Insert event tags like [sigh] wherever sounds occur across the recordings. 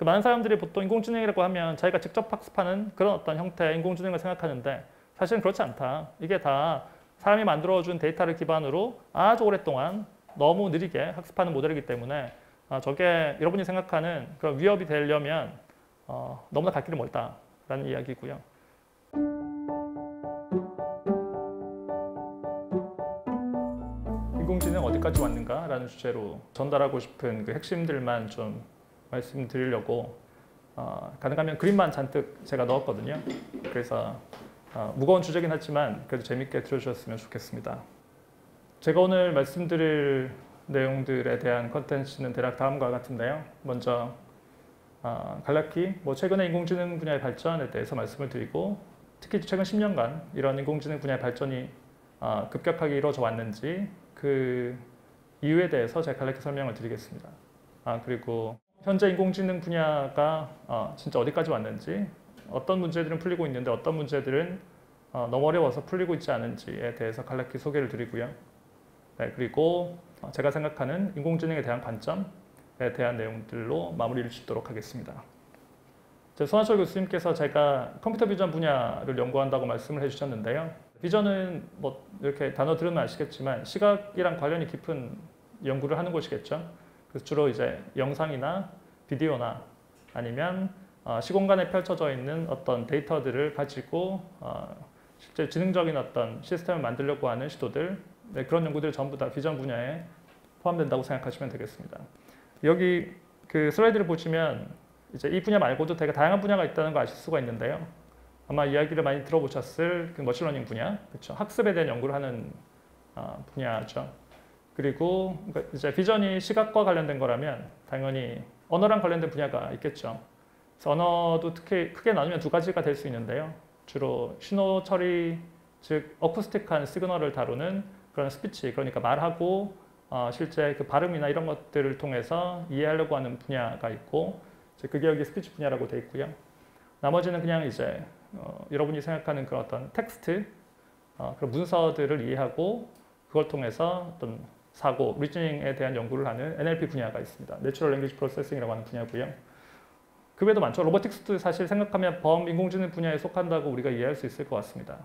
그 많은 사람들이 보통 인공지능이라고 하면 자기가 직접 학습하는 그런 어떤 형태의 인공지능을 생각하는데 사실은 그렇지 않다. 이게 다 사람이 만들어준 데이터를 기반으로 아주 오랫동안 너무 느리게 학습하는 모델이기 때문에 아, 저게 여러분이 생각하는 그런 위협이 되려면 어, 너무나 갈 길이 멀다라는 이야기고요. 인공지능 어디까지 왔는가라는 주제로 전달하고 싶은 그 핵심들만 좀 말씀드리려고 어, 가능하면 그림만 잔뜩 제가 넣었거든요. 그래서 어, 무거운 주제긴 하지만 그래도 재밌게 들어주셨으면 좋겠습니다. 제가 오늘 말씀드릴 내용들에 대한 컨텐츠는 대략 다음과 같은데요. 먼저 어, 갈라키, 뭐 최근의 인공지능 분야의 발전에 대해서 말씀을 드리고 특히 최근 10년간 이런 인공지능 분야의 발전이 어, 급격하게 이루어져 왔는지 그 이유에 대해서 제가 갈라키 설명을 드리겠습니다. 아 그리고 현재 인공지능 분야가 어, 진짜 어디까지 왔는지 어떤 문제들은 풀리고 있는데 어떤 문제들은 어, 너무 어려워서 풀리고 있지 않은지에 대해서 간략히 소개를 드리고요. 네, 그리고 제가 생각하는 인공지능에 대한 관점에 대한 내용들로 마무리를 짓도록 하겠습니다. 손하철 교수님께서 제가 컴퓨터 비전 분야를 연구한다고 말씀을 해주셨는데요. 비전은 뭐 이렇게 단어 들으면 아시겠지만 시각이랑 관련이 깊은 연구를 하는 곳이겠죠. 그래서 주로 이제 영상이나 비디오나 아니면 어, 시공간에 펼쳐져 있는 어떤 데이터들을 가지고 어, 실제 지능적인 어떤 시스템을 만들려고 하는 시도들 네, 그런 연구들이 전부 다 비전 분야에 포함된다고 생각하시면 되겠습니다. 여기 그 슬라이드를 보시면 이제 이 분야 말고도 되게 다양한 분야가 있다는 걸 아실 수가 있는데요. 아마 이야기를 많이 들어보셨을 그 machine learning 분야, 그렇죠? 학습에 대한 연구를 하는 어, 분야죠. 그리고 그러니까 이제 vision이 시각과 관련된 거라면 당연히 언어랑 관련된 분야가 있겠죠. 언어도 특히 크게 나누면 두 가지가 될 수 있는데요. 주로 신호 처리, 즉 acoustic한 시그널을 다루는 그런 스피치, 그러니까 말하고 어, 실제 그 발음이나 이런 것들을 통해서 이해하려고 하는 분야가 있고 그게 여기 스피치 분야라고 돼 있고요. 나머지는 그냥 이제 어, 여러분이 생각하는 그런 어떤 텍스트, 어, 그런 문서들을 이해하고 그걸 통해서 어떤 사고, reasoning에 대한 연구를 하는 NLP 분야가 있습니다. natural language processing이라고 하는 분야고요. 그 외에도 많죠. robotics도 사실 생각하면 범인공지능 분야에 속한다고 우리가 이해할 수 있을 것 같습니다.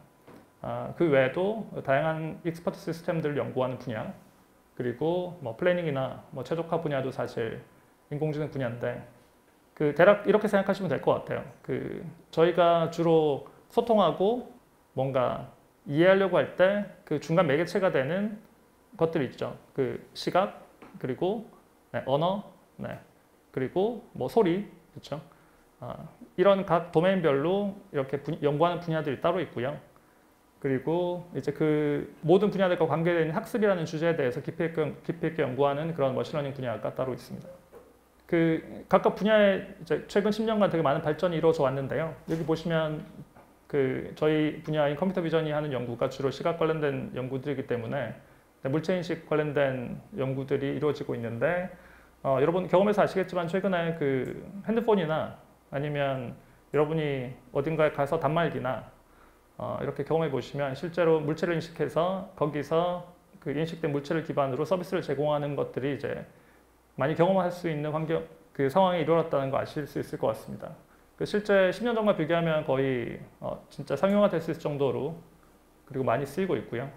아, 그 외에도 다양한 expert 시스템들을 연구하는 분야, 그리고 뭐 planning이나 뭐 최적화 분야도 사실 인공지능 분야인데 그 대략 이렇게 생각하시면 될 것 같아요. 그 저희가 주로 소통하고 뭔가 이해하려고 할 때 그 중간 매개체가 되는 것들이 있죠. 그 시각 그리고 네, 언어, 네, 그리고 뭐 소리, 그렇죠? 아, 이런 각 도메인별로 이렇게 분, 연구하는 분야들이 따로 있고요. 그리고 이제 그 모든 분야들과 관계된 학습이라는 주제에 대해서 깊이 있게, 깊이 있게 연구하는 그런 machine learning 분야가 따로 있습니다. 그 각각 분야에 최근 10년간 되게 많은 발전이 이루어져 왔는데요. 여기 보시면 그 저희 분야인 컴퓨터 비전이 하는 연구가 주로 시각 관련된 연구들이기 때문에 물체 인식 관련된 연구들이 이루어지고 있는데 어, 여러분 경험해서 아시겠지만 최근에 그 핸드폰이나 아니면 여러분이 어딘가에 가서 단말기나 어, 이렇게 경험해 보시면 실제로 물체를 인식해서 거기서 그 인식된 물체를 기반으로 서비스를 제공하는 것들이 이제 많이 경험할 수 있는 환경 그 상황이 이루어졌다는 거 아실 수 있을 것 같습니다. 그 실제 10년 전과 비교하면 거의 어, 진짜 상용화될 수 있을 정도로 그리고 많이 쓰이고 있고요.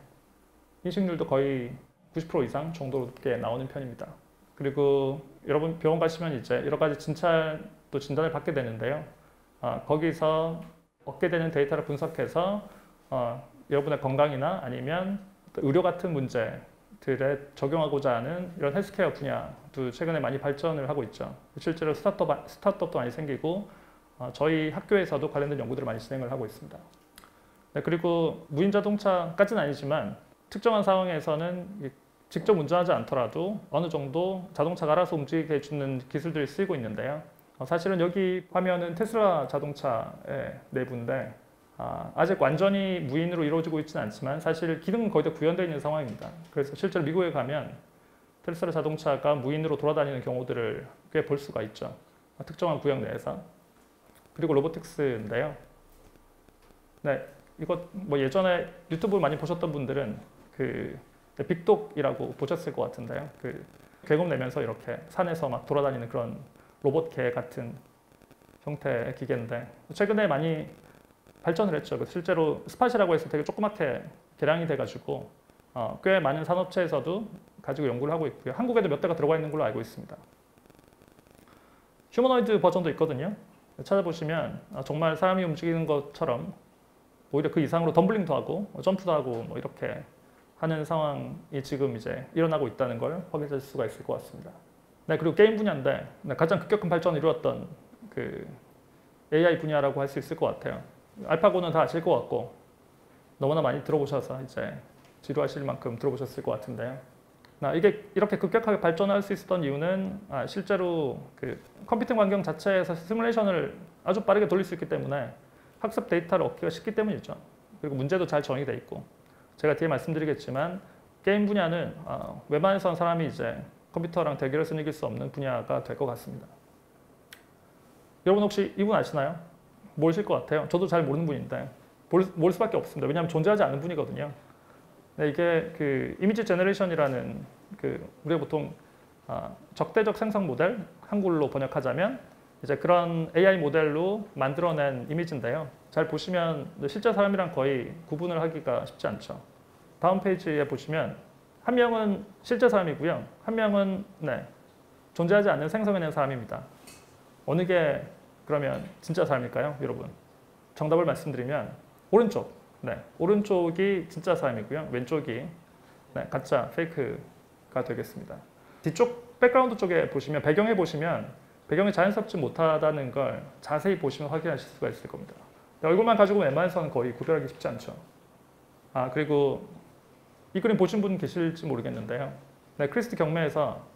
인식률도 거의 90% 이상 정도로 높게 나오는 편입니다. 그리고 여러분 병원 가시면 이제 여러 가지 진찰도 진단을 받게 되는데요. 어, 거기서 얻게 되는 데이터를 분석해서 어, 여러분의 건강이나 아니면 의료 같은 문제들에 적용하고자 하는 이런 헬스케어 분야도 최근에 많이 발전을 하고 있죠. 실제로 스타트업, 스타트업도 많이 생기고 어, 저희 학교에서도 관련된 연구들을 많이 진행을 하고 있습니다. 네, 그리고 무인 자동차까지는 아니지만 특정한 상황에서는 직접 운전하지 않더라도 어느 정도 자동차가 알아서 움직이게 해주는 기술들이 쓰이고 있는데요. 어, 사실은 여기 화면은 테슬라 자동차의 내부인데 아, 아직 완전히 무인으로 이루어지고 있지는 않지만 사실 기능은 거의 다 구현되어 있는 상황입니다. 그래서 실제로 미국에 가면 테슬라 자동차가 무인으로 돌아다니는 경우들을 꽤 볼 수가 있죠. 특정한 구역 내에서. 그리고 로보틱스인데요. 네, 이거 뭐 예전에 유튜브 많이 보셨던 분들은 그 빅독이라고 보셨을 것 같은데요. 그 계곡 내면서 이렇게 산에서 막 돌아다니는 그런 로봇 개 같은 형태의 기계인데 최근에 많이 발전을 했죠. 실제로 스팟이라고 해서 되게 조그맣게 개량이 돼가지고 어, 꽤 많은 산업체에서도 가지고 연구를 하고 있고요. 한국에도 몇 대가 들어가 있는 걸로 알고 있습니다. 휴머노이드 버전도 있거든요. 찾아보시면 어, 정말 사람이 움직이는 것처럼 오히려 그 이상으로 덤블링도 하고 어, 점프도 하고 뭐 이렇게 하는 상황이 지금 이제 일어나고 있다는 걸 확인할 수가 있을 것 같습니다. 네, 그리고 게임 분야인데 네, 가장 급격한 발전을 이루었던 그 AI 분야라고 할 수 있을 것 같아요. 알파고는 다 아실 것 같고 너무나 많이 들어보셔서 이제 지루하실 만큼 들어보셨을 것 같은데요. 나 이게 이렇게 급격하게 발전할 수 있었던 이유는 아, 실제로 그 컴퓨팅 환경 자체에서 시뮬레이션을 아주 빠르게 돌릴 수 있기 때문에 학습 데이터를 얻기가 쉽기 때문이죠. 그리고 문제도 잘 정의돼 있고 제가 뒤에 말씀드리겠지만 게임 분야는 어, 웬만해선 사람이 이제 컴퓨터랑 대결해서 이길 수 없는 분야가 될 것 같습니다. 여러분 혹시 이분 아시나요? 모르실 것 같아요. 저도 잘 모르는 분인데 모를, 모를 수밖에 없습니다. 왜냐하면 존재하지 않는 분이거든요. 네, 이게 그 image generation이라는 그 우리가 보통 아, 적대적 생성 모델 한글로 번역하자면 이제 그런 AI 모델로 만들어낸 이미지인데요. 잘 보시면 실제 사람이랑 거의 구분을 하기가 쉽지 않죠. 다음 페이지에 보시면 한 명은 실제 사람이고요. 한 명은 네, 존재하지 않는 생성해낸 사람입니다. 어느 게 그러면 진짜 사람일까요, 여러분? 정답을 말씀드리면 오른쪽. 네, 오른쪽이 진짜 사람이고요. 왼쪽이 네, 가짜, fake가 되겠습니다. 뒤쪽 백그라운드 쪽에 보시면 배경에 보시면 배경이 자연스럽지 못하다는 걸 자세히 보시면 확인하실 수가 있을 겁니다. 얼굴만 가지고 웬만해서는 거의 구별하기 쉽지 않죠. 아 그리고 이 그림 보신 분 계실지 모르겠는데요. 네, 크리스트 경매에서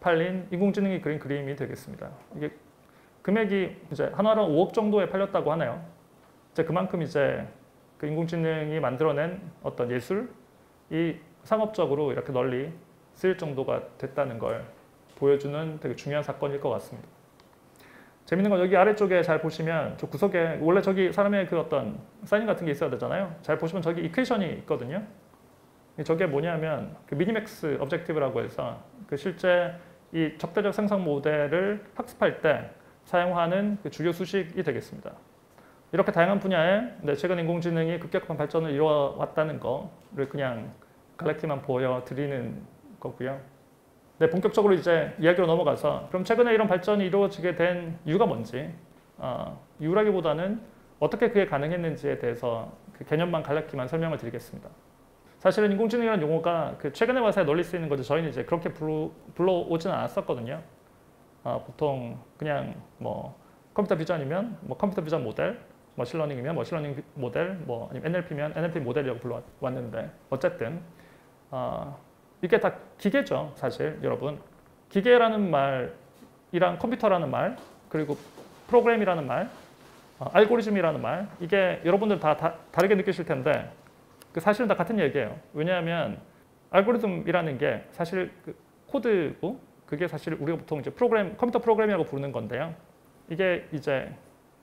팔린 인공지능이 그린 그림이 되겠습니다. 이게 금액이 이제 하나로 5억 정도에 팔렸다고 하네요. 이제 그만큼 이제 그 인공지능이 만들어낸 어떤 예술이 상업적으로 이렇게 널리 쓰일 정도가 됐다는 걸 보여주는 되게 중요한 사건일 것 같습니다. 재밌는 건 여기 아래쪽에 잘 보시면 저 구석에 원래 저기 사람의 그 어떤 사인 같은 게 있어야 되잖아요. 잘 보시면 저기 이퀘이션이 있거든요. 저게 뭐냐면 그 미니맥스 objective라고 해서 그 실제 이 적대적 생성 모델을 학습할 때 사용하는 그 주요 수식이 되겠습니다. 이렇게 다양한 분야에 최근 인공지능이 급격한 발전을 이루어왔다는 거를 그냥 갈래티만 보여드리는 거고요. 네, 본격적으로 이제 이야기로 넘어가서 그럼 최근에 이런 발전이 이루어지게 된 이유가 뭔지 어, 이유라기보다는 어떻게 그게 가능했는지에 대해서 그 개념만 간략히만 설명을 드리겠습니다. 사실은 인공지능이라는 용어가 그 최근에 와서 널리 쓰이는 거죠. 저희는 이제 그렇게 불러, 불러오지는 않았었거든요. 어, 보통 그냥 뭐 컴퓨터 비전이면 뭐 컴퓨터 비전 모델, 머신러닝이면 머신러닝 모델, 뭐 아니면 NLP면 NLP 모델이라고 불러왔는데 어쨌든 어, 이게 다 기계죠, 사실 여러분. 기계라는 말이랑 컴퓨터라는 말, 그리고 프로그램이라는 말, 어, 알고리즘이라는 말, 이게 여러분들 다, 다 다르게 느끼실 텐데 그 사실은 다 같은 얘기예요. 왜냐하면 알고리즘이라는 게 사실 그 코드고 그게 사실 우리가 보통 이제 프로그램 컴퓨터 프로그램이라고 부르는 건데요. 이게 이제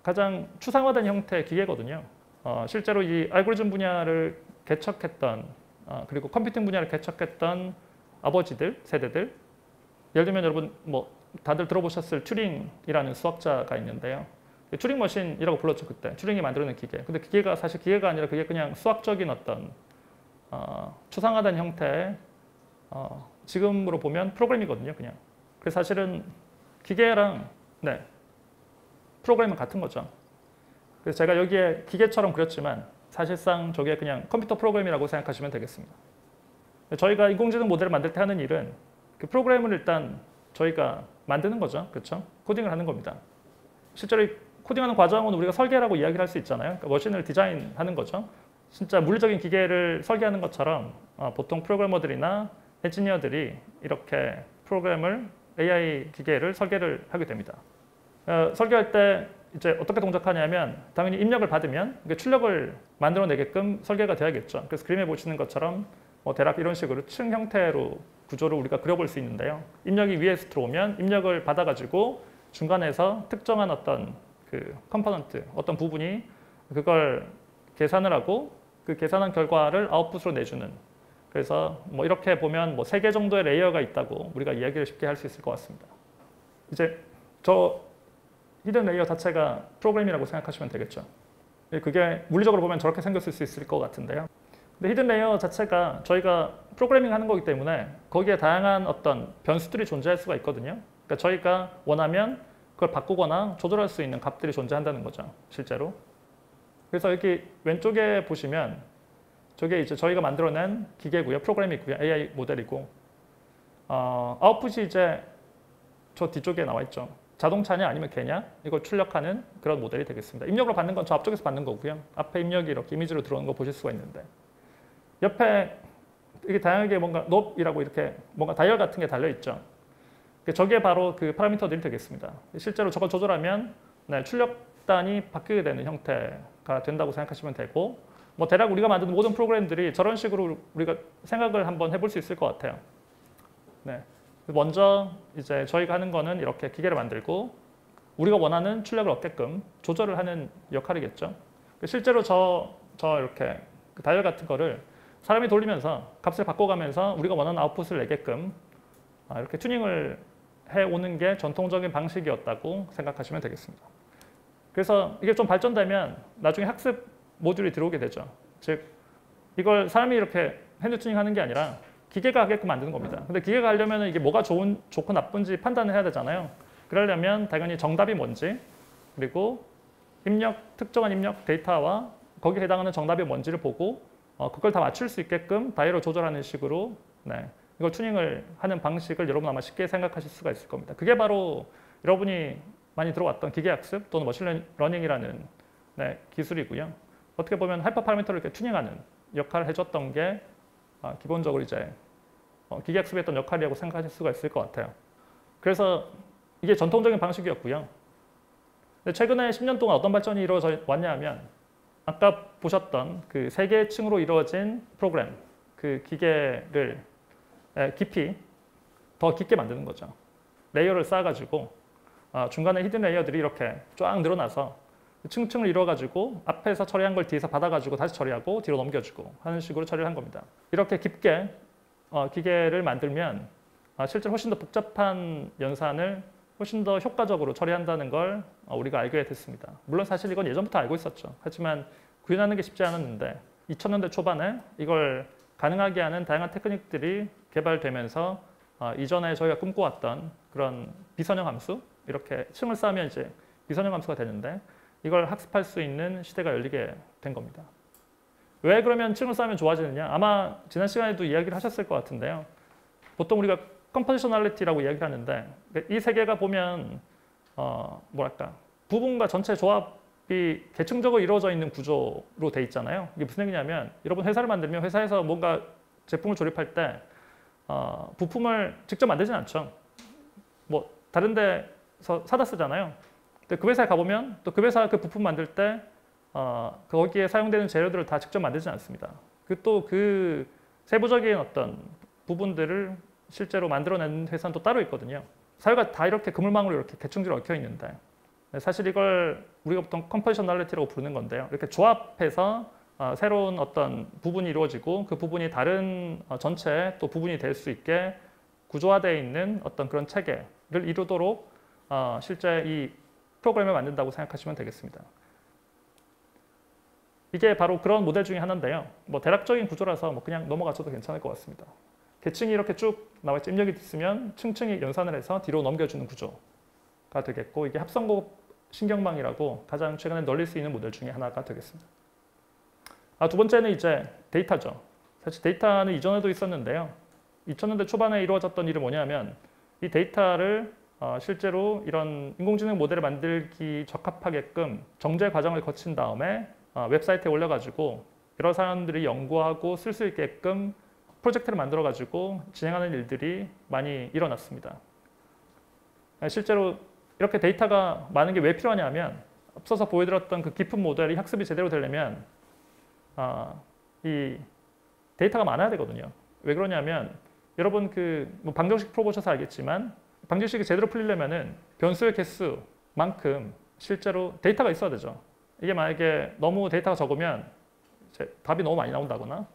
가장 추상화된 형태의 기계거든요. 어, 실제로 이 알고리즘 분야를 개척했던 어, 그리고 computing 분야를 개척했던 아버지들 세대들 예를 들면 여러분 뭐 다들 들어보셨을 튜링이라는 수학자가 있는데요. Turing machine이라고 불렀죠 그때 튜링이 만들어낸 기계. 근데 기계가 사실 기계가 아니라 그게 그냥 수학적인 어떤 어, 추상화된 형태의 어, 지금으로 보면 프로그램이거든요 그냥. 그래서 사실은 기계랑 네 프로그램은 같은 거죠. 그래서 제가 여기에 기계처럼 그렸지만 사실상 저게 그냥 컴퓨터 프로그램이라고 생각하시면 되겠습니다. 저희가 인공지능 모델을 만들 때 하는 일은 그 프로그램을 일단 저희가 만드는 거죠. 그렇죠? 코딩을 하는 겁니다. 실제로 코딩하는 과정은 우리가 설계라고 이야기를 할 수 있잖아요. 그러니까 머신을 디자인하는 거죠. 진짜 물리적인 기계를 설계하는 것처럼 어, 보통 프로그래머들이나 엔지니어들이 이렇게 프로그램을 AI 기계를 설계를 하게 됩니다. 어, 설계할 때 이제 어떻게 동작하냐면 당연히 입력을 받으면 출력을 만들어내게끔 설계가 돼야겠죠. 그래서 그림에 보시는 것처럼 뭐 대략 이런 식으로 층 형태로 구조를 우리가 그려볼 수 있는데요. 입력이 위에서 들어오면 입력을 받아가지고 중간에서 특정한 어떤 그 component 어떤 부분이 그걸 계산을 하고 그 계산한 결과를 아웃풋으로 내주는 그래서 뭐 이렇게 보면 뭐 세 개 정도의 layer가 있다고 우리가 이야기를 쉽게 할 수 있을 것 같습니다. 이제 저 hidden layer 자체가 프로그램이라고 생각하시면 되겠죠. 예, 그게 물리적으로 보면 저렇게 생겼을 수 있을 것 같은데요. 근데 hidden layer 자체가 저희가 프로그래밍 하는 거기 때문에 거기에 다양한 어떤 변수들이 존재할 수가 있거든요. 그러니까 저희가 원하면 그걸 바꾸거나 조절할 수 있는 값들이 존재한다는 거죠. 실제로. 그래서 여기 왼쪽에 보시면 저게 이제 저희가 만들어낸 기계고요. 프로그램이고요. AI 모델이고 어, 아웃풋이 이제 저 뒤쪽에 나와 있죠. 자동차냐 아니면 개냐 이걸 출력하는 그런 모델이 되겠습니다. 입력으로 받는 건 저 앞쪽에서 받는 거고요. 앞에 입력이 이렇게 이미지로 들어오는 거 보실 수가 있는데 옆에 이게 다양하게 뭔가 롭이라고 이렇게 뭔가 다이얼 같은 게 달려 있죠. 저게 바로 그 파라미터들이 되겠습니다. 실제로 저걸 조절하면 네, 출력단이 바뀌게 되는 형태가 된다고 생각하시면 되고 뭐 대략 우리가 만든 모든 프로그램들이 저런 식으로 우리가 생각을 한번 해볼 수 있을 것 같아요. 네. 먼저 이제 저희가 하는 거는 이렇게 기계를 만들고 우리가 원하는 출력을 얻게끔 조절을 하는 역할이겠죠. 실제로 저, 저 이렇게 그 다이얼 같은 거를 사람이 돌리면서 값을 바꿔가면서 우리가 원하는 아웃풋을 내게끔 아, 이렇게 튜닝을 해오는 게 전통적인 방식이었다고 생각하시면 되겠습니다. 그래서 이게 좀 발전되면 나중에 학습 모듈이 들어오게 되죠. 즉 이걸 사람이 이렇게 hand tuning 하는 게 아니라 기계가 하게끔 만드는 겁니다. 근데 기계가 하려면 이게 뭐가 좋은, 좋고 나쁜지 판단을 해야 되잖아요. 그러려면 당연히 정답이 뭔지 그리고 입력, 특정한 입력 데이터와 거기에 해당하는 정답이 뭔지를 보고 어, 그걸 다 맞출 수 있게끔 다이얼을 조절하는 식으로 네, 이걸 튜닝을 하는 방식을 여러분 아마 쉽게 생각하실 수가 있을 겁니다. 그게 바로 여러분이 많이 들어왔던 기계학습 또는 machine learning이라는 네, 기술이고요. 어떻게 보면 hyperparameter를 이렇게 튜닝하는 역할을 해줬던 게 아, 기본적으로 이제 어, 기계학습의 어떤 역할이라고 생각하실 수가 있을 것 같아요. 그래서 이게 전통적인 방식이었고요. 최근에 10년 동안 어떤 발전이 이루어져 왔냐 하면 아까 보셨던 그 세 개의 층으로 이루어진 프로그램, 그 기계를 깊이 더 깊게 만드는 거죠. layer를 쌓아가지고 어, 중간에 hidden layer들이 이렇게 쫙 늘어나서 층층을 이루어가지고 앞에서 처리한 걸 뒤에서 받아가지고 다시 처리하고 뒤로 넘겨주고 하는 식으로 처리를 한 겁니다. 이렇게 깊게 어, 기계를 만들면 어, 실제로 훨씬 더 복잡한 연산을 훨씬 더 효과적으로 처리한다는 걸 어, 우리가 알게 됐습니다. 물론 사실 이건 예전부터 알고 있었죠. 하지만 구현하는 게 쉽지 않았는데 2000년대 초반에 이걸 가능하게 하는 다양한 테크닉들이 개발되면서 어, 이전에 저희가 꿈꿔왔던 그런 비선형 함수 이렇게 층을 쌓으면 이제 비선형 함수가 되는데 이걸 학습할 수 있는 시대가 열리게 된 겁니다. 왜 그러면 층을 쌓으면 좋아지느냐? 아마 지난 시간에도 이야기를 하셨을 것 같은데요. 보통 우리가 compositionality라고 이야기를 하는데 이 세 개가 보면 어, 뭐랄까 부분과 전체 조합이 계층적으로 이루어져 있는 구조로 돼 있잖아요. 이게 무슨 얘기냐면 여러분 회사를 만들면 회사에서 뭔가 제품을 조립할 때 어, 부품을 직접 만들진 않죠. 뭐 다른 데서 사다 쓰잖아요. 근데 그 회사에 가보면 또 그 회사 그 부품 만들 때 어, 거기에 사용되는 재료들을 다 직접 만들지 않습니다. 그 또그 그 세부적인 어떤 부분들을 실제로 만들어낸 회사는 또 따로 있거든요. 사회가 다 이렇게 그물망으로 이렇게 계층적으로 얽혀 있는데 사실 이걸 우리가 보통 compositionality라고 부르는 건데요. 이렇게 조합해서 어, 새로운 어떤 부분이 이루어지고 그 부분이 다른 어, 전체 또 부분이 될 수 있게 구조화되어 있는 어떤 그런 체계를 이루도록 어, 실제 이 프로그램을 만든다고 생각하시면 되겠습니다. 이게 바로 그런 모델 중에 하나인데요. 뭐 대략적인 구조라서 뭐 그냥 넘어가셔도 괜찮을 것 같습니다. 계층이 이렇게 쭉 나와 있죠. 입력이 있으면 층층이 연산을 해서 뒤로 넘겨주는 구조가 되겠고 이게 합성곡 신경망이라고 가장 최근에 널릴 수 있는 모델 중에 하나가 되겠습니다. 아, 두 번째는 이제 데이터죠. 사실 데이터는 이전에도 있었는데요. 2000년대 초반에 이루어졌던 일이 뭐냐면 이 데이터를 어, 실제로 이런 인공지능 모델을 만들기 적합하게끔 정제 과정을 거친 다음에 어, 웹사이트에 올려가지고 여러 사람들이 연구하고 쓸 수 있게끔 프로젝트를 만들어가지고 진행하는 일들이 많이 일어났습니다. 아, 실제로 이렇게 데이터가 많은 게 왜 필요하냐면 앞서서 보여드렸던 그 깊은 모델이 학습이 제대로 되려면 어, 이 데이터가 많아야 되거든요. 왜 그러냐면 여러분 그 뭐 방정식 풀어보셔서 알겠지만 방정식이 제대로 풀리려면은 변수의 개수만큼 실제로 데이터가 있어야 되죠. 이게 만약에 너무 데이터가 적으면 답이 너무 많이 나온다거나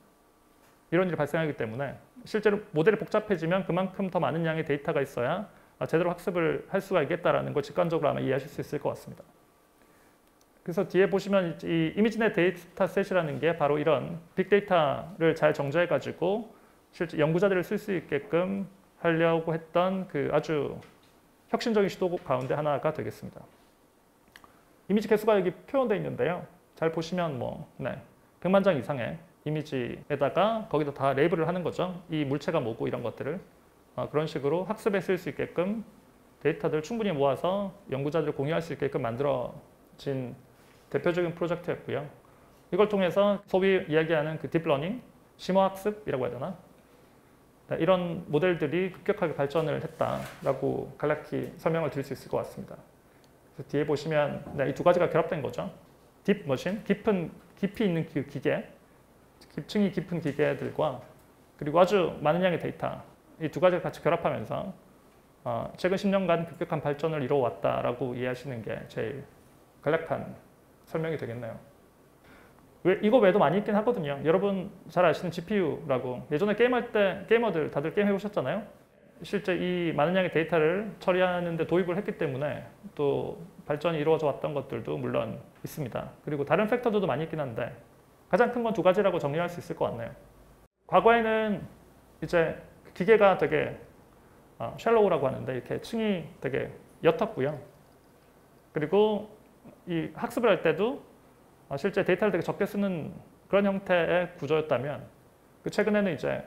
이런 일이 발생하기 때문에 실제로 모델이 복잡해지면 그만큼 더 많은 양의 데이터가 있어야 아, 제대로 학습을 할 수가 있겠다라는 걸 직관적으로 아마 이해하실 수 있을 것 같습니다. 그래서 뒤에 보시면 이 ImageNet dataset이라는 게 바로 이런 빅데이터를 잘 정제해 가지고 실제 연구자들이 쓸 수 있게끔 하려고 했던 그 아주 혁신적인 시도 가운데 하나가 되겠습니다. 이미지 개수가 여기 표현되어 있는데요. 잘 보시면 뭐 네, 100만 장 이상의 이미지에다가 거기다 다 label을 하는 거죠. 이 물체가 뭐고 이런 것들을 어, 그런 식으로 학습에 쓸 수 있게끔 데이터들을 충분히 모아서 연구자들이 공유할 수 있게끔 만들어진 대표적인 프로젝트였고요. 이걸 통해서 소위 이야기하는 그 deep learning, 심화학습이라고 해야 되나? 네, 이런 모델들이 급격하게 발전을 했다라고 간략히 설명을 드릴 수 있을 것 같습니다. 뒤에 보시면 네, 이두 가지가 결합된 거죠. 딥 머신, 깊은 깊이 있는 그 기계, 깊층이 깊은 기계들과 그리고 아주 많은 양의 데이터 이 두 가지를 같이 결합하면서 어, 최근 10년간 급격한 발전을 이루어왔다라고 이해하시는 게 제일 간략한 설명이 되겠네요. 왜, 이거 외에도 많이 있긴 하거든요. 여러분 잘 아시는 GPU라고 예전에 게임할 때 게이머들 다들 게임 해보셨잖아요. 실제 이 많은 양의 데이터를 처리하는 데 도입을 했기 때문에 또 발전이 이루어져 왔던 것들도 물론 있습니다. 그리고 다른 팩터들도 많이 있긴 한데 가장 큰 건 두 가지라고 정리할 수 있을 것 같네요. 과거에는 이제 기계가 되게 어, 샬로우라고 하는데 이렇게 층이 되게 옅었고요. 그리고 이 학습을 할 때도 어, 실제 데이터를 되게 적게 쓰는 그런 형태의 구조였다면 그 최근에는 이제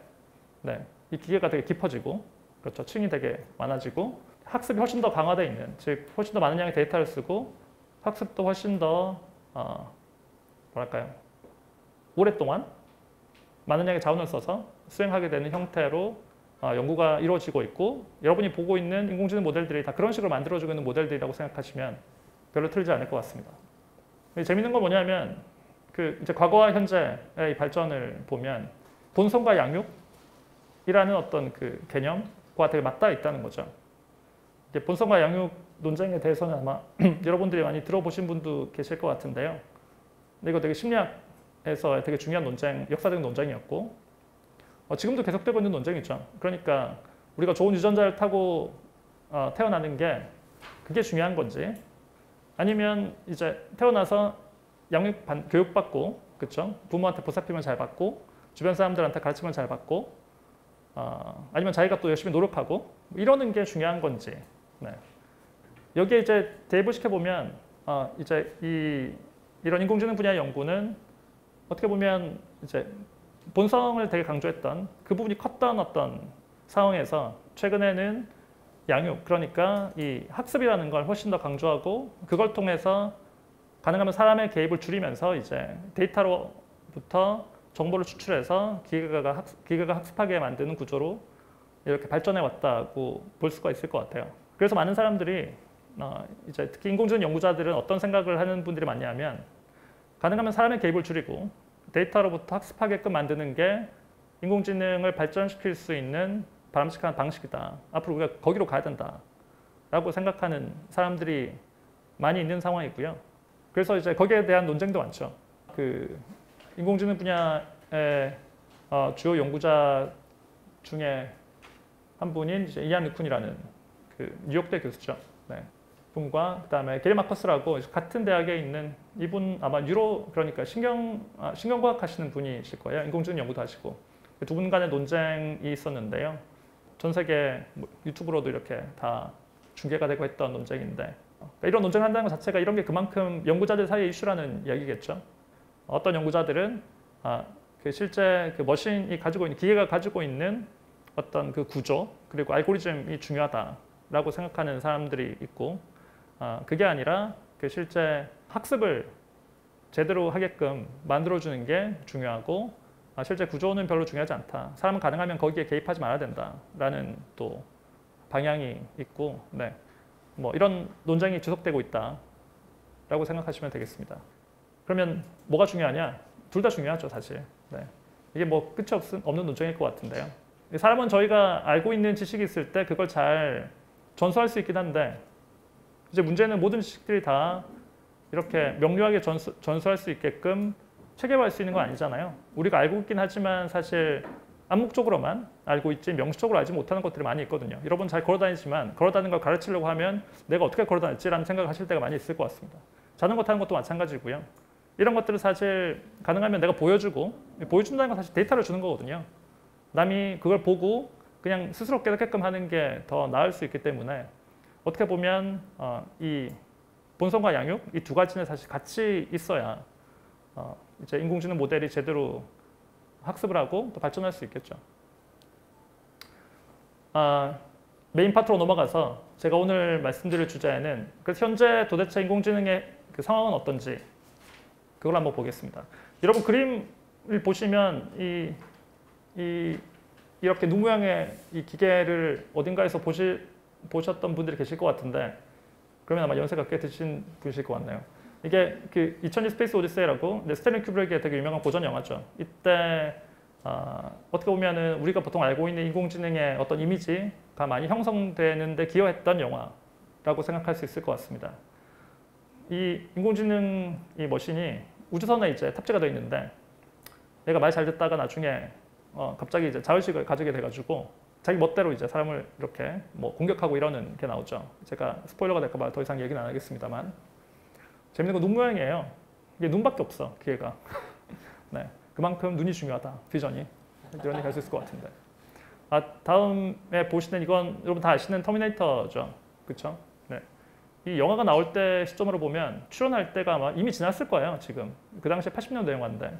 네, 이 기계가 되게 깊어지고 그렇죠. 층이 되게 많아지고 학습이 훨씬 더 강화되어 있는 즉 훨씬 더 많은 양의 데이터를 쓰고 학습도 훨씬 더 어, 뭐랄까요 오랫동안 많은 양의 자원을 써서 수행하게 되는 형태로 어, 연구가 이루어지고 있고 여러분이 보고 있는 인공지능 모델들이 다 그런 식으로 만들어지고 있는 모델들이라고 생각하시면 별로 틀리지 않을 것 같습니다. 재밌는 건 뭐냐면 그 이제 과거와 현재의 발전을 보면 본성과 양육이라는 어떤 그 개념 과 되게 맞닿아 있다는 거죠. 본성과 양육 논쟁에 대해서는 아마 [clears throat] 여러분들이 많이 들어보신 분도 계실 것 같은데요. 근데 이거 되게 심리학에서 되게 중요한 논쟁, 역사적 논쟁이었고 어, 지금도 계속되고 있는 논쟁이죠. 그러니까 우리가 좋은 유전자를 타고 어, 태어나는 게 그게 중요한 건지 아니면 이제 태어나서 양육 교육받고 그렇죠? 부모한테 보살핌을 잘 받고 주변 사람들한테 가르침을 잘 받고 어, 아니면 자기가 또 열심히 노력하고 뭐 이러는 게 중요한 건지 네. 여기에 이제 대입을 시켜보면 어, 이제 이, 이런 인공지능 분야의 연구는 어떻게 보면 이제 본성을 되게 강조했던 그 부분이 컸던 어떤 상황에서 최근에는 양육 그러니까 이 학습이라는 걸 훨씬 더 강조하고 그걸 통해서 가능하면 사람의 개입을 줄이면서 이제 데이터로부터 정보를 추출해서 기계가, 학습, 기계가 학습하게 만드는 구조로 이렇게 발전해 왔다고 볼 수가 있을 것 같아요. 그래서 많은 사람들이 어, 이제 특히 인공지능 연구자들은 어떤 생각을 하는 분들이 많냐면 가능하면 사람의 개입을 줄이고 데이터로부터 학습하게끔 만드는 게 인공지능을 발전시킬 수 있는 바람직한 방식이다. 앞으로 우리가 거기로 가야 된다. 라고 생각하는 사람들이 많이 있는 상황이고요. 그래서 이제 거기에 대한 논쟁도 많죠. 그 인공지능 분야의 어, 주요 연구자 중에 한 분인 이제 이안 리쿤이라는 그 뉴욕대 교수죠. 네. 분과 그다음에 게리 마커스라고 같은 대학에 있는 이분 아마 뉴로 그러니까 신경 아, 신경과학 하시는 분이실 거예요. 인공지능 연구도 하시고 두분 간의 논쟁이 있었는데요. 전 세계 뭐 유튜브로도 이렇게 다 중계가 되고 했던 논쟁인데 그러니까 이런 논쟁을 한다는 것 자체가 이런 게 그만큼 연구자들 사이의 이슈라는 이야기겠죠. 어떤 연구자들은 아, 그 실제 그 머신이 가지고 있는 기계가 가지고 있는 어떤 그 구조 그리고 알고리즘이 중요하다라고 생각하는 사람들이 있고 아, 그게 아니라 그 실제 학습을 제대로 하게끔 만들어주는 게 중요하고 아, 실제 구조는 별로 중요하지 않다. 사람은 가능하면 거기에 개입하지 말아야 된다라는 또 방향이 있고, 네, 뭐 이런 논쟁이 지속되고 있다라고 생각하시면 되겠습니다. 그러면 뭐가 중요하냐? 둘 다 중요하죠, 사실. 네. 이게 뭐 끝이 없, 없는 논쟁일 것 같은데요. 사람은 저희가 알고 있는 지식이 있을 때 그걸 잘 전수할 수 있긴 한데 이제 문제는 모든 지식들이 다 이렇게 명료하게 전수, 전수할 수 있게끔 체계화할 수 있는 건 아니잖아요. 우리가 알고 있긴 하지만 사실 암묵적으로만 알고 있지 명시적으로 알지 못하는 것들이 많이 있거든요. 여러분 잘 걸어다니지만 걸어다니는 걸 가르치려고 하면 내가 어떻게 걸어다닐지라는 생각을 하실 때가 많이 있을 것 같습니다. 자전거 타는 것도 마찬가지고요. 이런 것들을 사실 가능하면 내가 보여주고 보여준다는 건 사실 데이터를 주는 거거든요. 남이 그걸 보고 그냥 스스로 깨닫게끔 하는 게 더 나을 수 있기 때문에 어떻게 보면 어, 이 본성과 양육 이 두 가지는 사실 같이 있어야 어, 이제 인공지능 모델이 제대로 학습을 하고 또 발전할 수 있겠죠. 아, 메인 파트로 넘어가서 제가 오늘 말씀드릴 주제는 그래서 현재 도대체 인공지능의 그 상황은 어떤지 그걸 한번 보겠습니다. 여러분 그림을 보시면 이, 이 이렇게 눈 모양의 이 기계를 어딘가에서 보시, 보셨던 분들이 계실 것 같은데 그러면 아마 연세가 꽤 드신 분이실 것 같네요. 이게 그 2001 스페이스 오디세이라고 스탠리 큐브릭의 되게 유명한 고전 영화죠. 이때 어, 어떻게 보면은 우리가 보통 알고 있는 인공지능의 어떤 이미지가 많이 형성되는데 기여했던 영화라고 생각할 수 있을 것 같습니다. 이 인공지능 이 머신이 우주선에 이제 탑재가 되어 있는데 얘가 말 잘 듣다가 나중에 어, 갑자기 이제 자의식을 가지게 돼가지고 자기 멋대로 이제 사람을 이렇게 뭐 공격하고 이러는 게 나오죠. 제가 스포일러가 될까봐 더 이상 얘기는 안 하겠습니다만 재밌는 건 눈 모양이에요. 이게 눈밖에 없어 기계가. [laughs] 네, 그만큼 눈이 중요하다 비전이 이런 얘기 할수 있을 것 같은데. 아 다음에 보시는 이건 여러분 다 아시는 터미네이터죠, 그렇죠? 네. 이 영화가 나올 때 시점으로 보면 출연할 때가 아마 이미 지났을 거예요. 지금 그 당시에 80년대 영화인데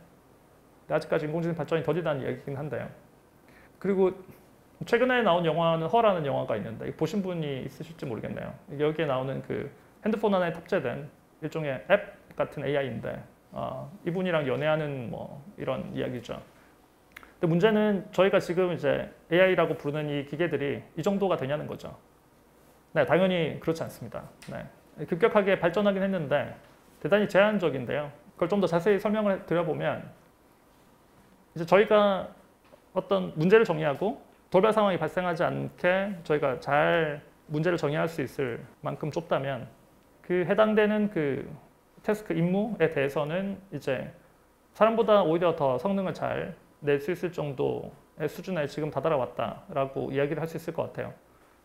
아직까지 인공지능 발전이 더디다는 이야기긴 한데요. 그리고 최근에 나온 영화는 허라는 영화가 있는데 보신 분이 있으실지 모르겠네요. 여기에 나오는 그 핸드폰 안에 탑재된 일종의 앱 같은 AI인데 어, 이분이랑 연애하는 뭐 이런 이야기죠. 근데 문제는 저희가 지금 이제 AI라고 부르는 이 기계들이 이 정도가 되냐는 거죠. 네, 당연히 그렇지 않습니다. 네. 급격하게 발전하긴 했는데 대단히 제한적인데요. 그걸 좀 더 자세히 설명을 드려보면 이제 저희가 어떤 문제를 정의하고 돌발 상황이 발생하지 않게 저희가 잘 문제를 정의할 수 있을 만큼 좁다면 그 해당되는 그 태스크 임무에 대해서는 이제 사람보다 오히려 더 성능을 잘 낼 수 있을 정도의 수준에 지금 다다라왔다라고 이야기를 할 수 있을 것 같아요.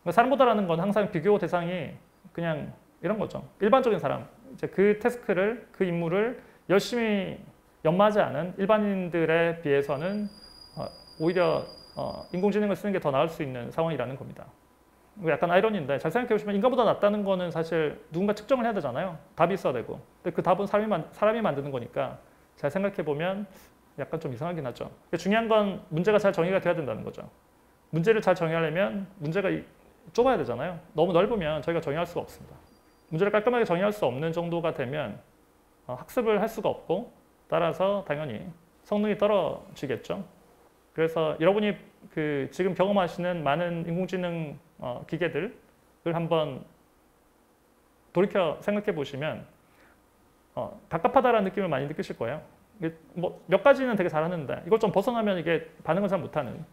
그러니까 사람보다라는 건 항상 비교 대상이 그냥 이런 거죠. 일반적인 사람, 이제 그 태스크를 그 임무를 열심히 연마하지 않은 일반인들에 비해서는 어, 오히려 어, 인공지능을 쓰는 게 더 나을 수 있는 상황이라는 겁니다. 약간 아이러니인데 잘 생각해 보시면 인간보다 낫다는 거는 사실 누군가 측정을 해야 되잖아요. 답이 있어야 되고. 근데 그 답은 사람이, 만, 사람이 만드는 거니까 잘 생각해 보면 약간 좀 이상하긴 하죠. 중요한 건 문제가 잘 정의가 돼야 된다는 거죠. 문제를 잘 정의하려면 문제가 좁아야 되잖아요. 너무 넓으면 저희가 정의할 수가 없습니다. 문제를 깔끔하게 정의할 수 없는 정도가 되면 어, 학습을 할 수가 없고 따라서 당연히 성능이 떨어지겠죠. 그래서 여러분이 그 지금 경험하시는 많은 인공지능 어, 기계들을 한번 돌이켜 생각해 보시면 어, 답답하다라는 느낌을 많이 느끼실 거예요. 뭐 몇 가지는 되게 잘하는데 이걸 좀 벗어나면 이게 반응을 잘 못하는.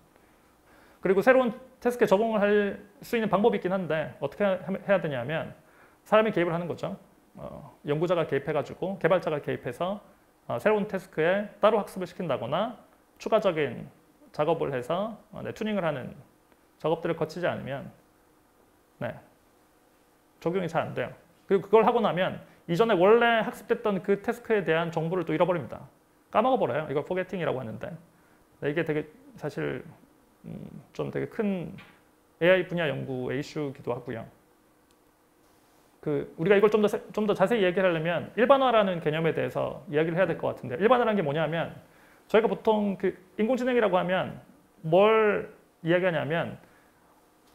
그리고 새로운 태스크에 적응을 할 수 있는 방법이 있긴 한데 어떻게 해야 되냐면 사람이 개입을 하는 거죠. 어, 연구자가 개입해가지고 개발자가 개입해서 어, 새로운 태스크에 따로 학습을 시킨다거나 추가적인 작업을 해서 어, 네, 튜닝을 하는 작업들을 거치지 않으면 네, 적용이 잘 안 돼요. 그리고 그걸 하고 나면 이전에 원래 학습됐던 그 태스크에 대한 정보를 또 잃어버립니다. 까먹어버려요. 이걸 포게팅이라고 하는데 네, 이게 되게 사실 음, 좀 되게 큰 AI 분야 연구의 이슈기도 하고요. 그 우리가 이걸 좀더 좀 더 자세히 얘기를 하려면 일반화라는 개념에 대해서 이야기를 해야 될 것 같은데 일반화라는 게 뭐냐면 저희가 보통 그 인공지능이라고 하면 뭘 이야기하냐면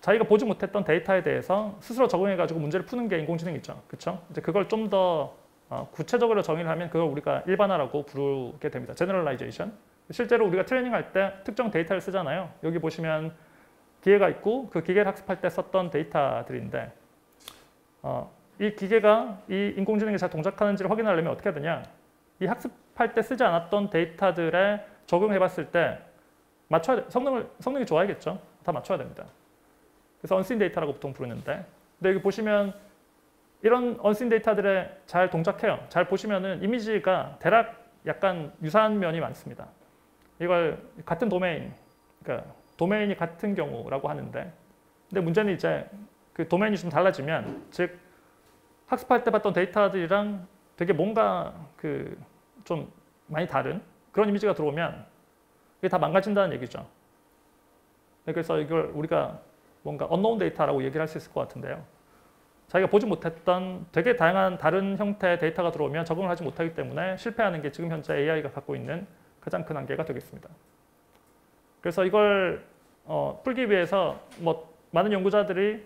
자기가 보지 못했던 데이터에 대해서 스스로 적응해 가지고 문제를 푸는 게 인공지능이죠. 그렇죠? 이제 그걸 좀더 어, 구체적으로 정의를 하면 그걸 우리가 일반화라고 부르게 됩니다. generalization. 실제로 우리가 트레이닝할 때 특정 데이터를 쓰잖아요. 여기 보시면 기계가 있고 그 기계를 학습할 때 썼던 데이터들인데 어, 이 기계가 이 인공지능이 잘 동작하는지를 확인하려면 어떻게 해야 되냐? 이 학습할 때 쓰지 않았던 데이터들에 적용해 봤을 때 맞춰야 돼. 성능을 성능이 좋아야겠죠. 다 맞춰야 됩니다. 그래서 unseen 데이터라고 보통 부르는데 근데 여기 보시면 이런 unseen 데이터들에 잘 동작해요. 잘 보시면은 이미지가 대략 약간 유사한 면이 많습니다. 이걸 같은 도메인에 그러니까 도메인이 같은 경우라고 하는데 근데 문제는 이제 그 도메인이 좀 달라지면 즉 학습할 때 봤던 데이터들이랑 되게 뭔가 그 좀 많이 다른 그런 이미지가 들어오면 이게 다 망가진다는 얘기죠. 네, 그래서 이걸 우리가 뭔가 unknown 데이터라고 얘기를 할 수 있을 것 같은데요. 자기가 보지 못했던 되게 다양한 다른 형태의 데이터가 들어오면 적응을 하지 못하기 때문에 실패하는 게 지금 현재 AI가 갖고 있는 가장 큰 한계가 되겠습니다. 그래서 이걸 어, 풀기 위해서 뭐 많은 연구자들이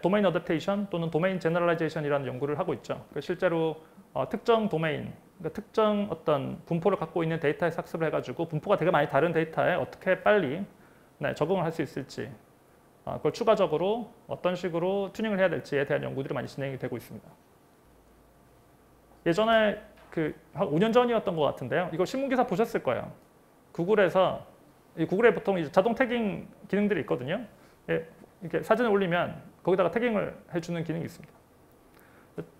domain adaptation 또는 domain generalization이라는 연구를 하고 있죠. 그러니까 실제로 어, 특정 도메인, 그러니까 특정 어떤 분포를 갖고 있는 데이터에 학습을 해가지고 분포가 되게 많이 다른 데이터에 어떻게 빨리 네, 적응을 할 수 있을지 어, 그걸 추가적으로 어떤 식으로 튜닝을 해야 될지에 대한 연구들이 많이 진행이 되고 있습니다. 예전에 그 한 5년 전이었던 것 같은데요. 이거 신문 기사 보셨을 거예요. 구글에서 이 구글에 보통 자동 tagging 기능들이 있거든요. 예, 이렇게 사진을 올리면 거기다가 태깅을 해주는 기능이 있습니다.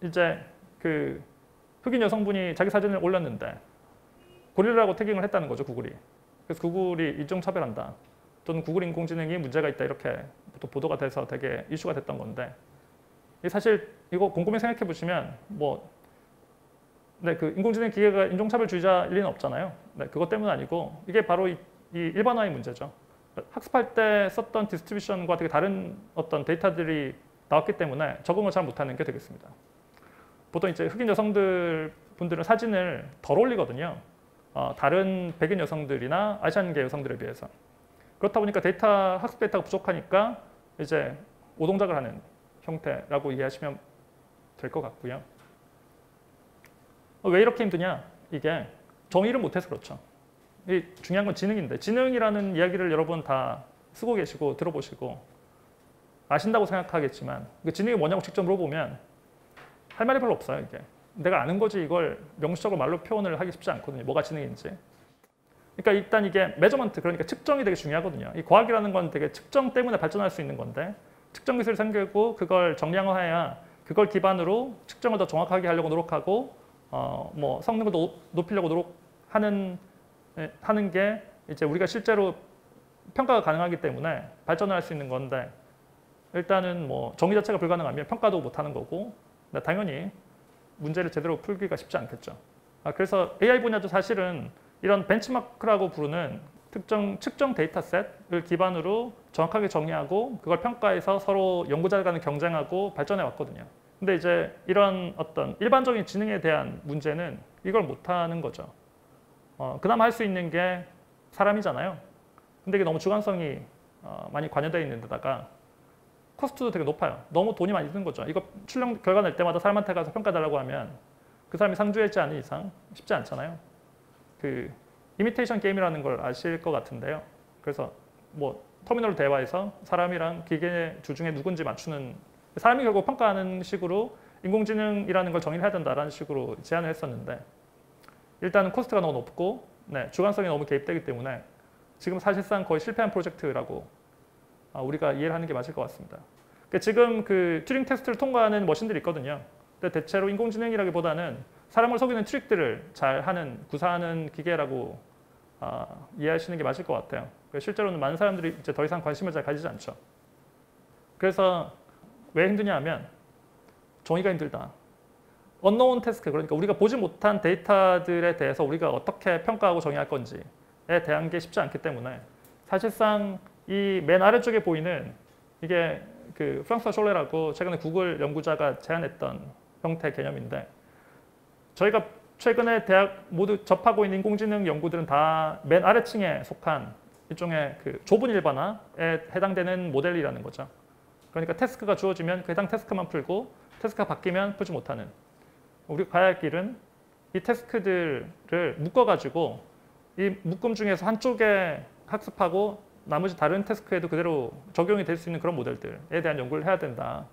이제 그 흑인 여성분이 자기 사진을 올렸는데 고릴라라고 태깅을 했다는 거죠 구글이. 그래서 구글이 인종차별한다. 또는 구글 인공지능이 문제가 있다 이렇게 또 보도가 돼서 되게 이슈가 됐던 건데 사실 이거 곰곰이 생각해 보시면 뭐 네, 그 인공지능 기계가 인종차별주의자일 리는 없잖아요. 네, 그것 때문 아니고 이게 바로 이, 이 일반화의 문제죠. 학습할 때 썼던 distribution과 되게 다른 어떤 데이터들이 나왔기 때문에 적응을 잘 못하는 게 되겠습니다. 보통 이제 흑인 여성들 분들은 사진을 덜 올리거든요. 어, 다른 백인 여성들이나 아시안계 여성들에 비해서. 그렇다 보니까 데이터 학습 데이터가 부족하니까 이제 오동작을 하는 형태라고 이해하시면 될 것 같고요. 왜 이렇게 힘드냐? 이게 정의를 못해서 그렇죠. 이 중요한 건 지능인데 지능이라는 이야기를 여러분 다 쓰고 계시고 들어보시고 아신다고 생각하겠지만 그 지능이 뭐냐고 직접 물어보면 할 말이 별로 없어요. 이게 내가 아는 거지 이걸 명시적으로 말로 표현을 하기 쉽지 않거든요. 뭐가 지능인지. 그러니까 일단 이게 measurement 그러니까 측정이 되게 중요하거든요. 이 과학이라는 건 되게 측정 때문에 발전할 수 있는 건데 측정 기술을 생기고 그걸 정량화해야 그걸 기반으로 측정을 더 정확하게 하려고 노력하고 어 뭐 성능을 높이려고 노력하는 예, 하는 게 이제 우리가 실제로 평가가 가능하기 때문에 발전을 할 수 있는 건데 일단은 뭐 정의 자체가 불가능하면 평가도 못 하는 거고 당연히 문제를 제대로 풀기가 쉽지 않겠죠. 아, 그래서 AI 분야도 사실은 이런 벤치마크라고 부르는 특정 측정 dataset을 기반으로 정확하게 정의하고 그걸 평가해서 서로 연구자 간에 경쟁하고 발전해 왔거든요. 근데 이제 이런 어떤 일반적인 지능에 대한 문제는 이걸 못하는 거죠. 어, 그나마 할 수 있는 게 사람이잖아요. 근데 이게 너무 주관성이 어, 많이 관여되어 있는 데다가 코스트도 되게 높아요. 너무 돈이 많이 드는 거죠. 이거 출력 결과 낼 때마다 사람한테 가서 평가달라고 하면 그 사람이 상주했지 않은 이상 쉽지 않잖아요. 그 이미테이션 게임이라는 걸 아실 것 같은데요. 그래서 뭐 터미널 대화에서 사람이랑 기계 주중에 누군지 맞추는 사람이 결국 평가하는 식으로 인공지능이라는 걸 정의를 해야 된다라는 식으로 제안을 했었는데 일단은 cost가 너무 높고 네, 주관성이 너무 개입되기 때문에 지금 사실상 거의 실패한 프로젝트라고 아, 우리가 이해를 하는 게 맞을 것 같습니다. 그러니까 지금 그 튜링 테스트를 통과하는 machine들이 있거든요. 근데 대체로 인공지능이라기보다는 사람을 속이는 트릭들을 잘 하는 구사하는 기계라고 아, 이해하시는 게 맞을 것 같아요. 실제로는 많은 사람들이 이제 더 이상 관심을 잘 가지지 않죠. 그래서 왜 힘드냐 하면 정의가 힘들다. 언노운 태스크 그러니까 우리가 보지 못한 데이터들에 대해서 우리가 어떻게 평가하고 정의할 건지에 대한 게 쉽지 않기 때문에 사실상 이 맨 아래쪽에 보이는 이게 그 프랑스와 숄레라고 최근에 구글 연구자가 제안했던 형태 개념인데 저희가 최근에 대학 모두 접하고 있는 인공지능 연구들은 다 맨 아래층에 속한 일종의 그 좁은 일반화에 해당되는 모델이라는 거죠. 그러니까 태스크가 주어지면 그 해당 태스크만 풀고 태스크가 바뀌면 풀지 못하는 우리 가야 할 길은 이 태스크들을 묶어가지고 이 묶음 중에서 한쪽에 학습하고 나머지 다른 태스크에도 그대로 적용이 될 수 있는 그런 모델들에 대한 연구를 해야 된다.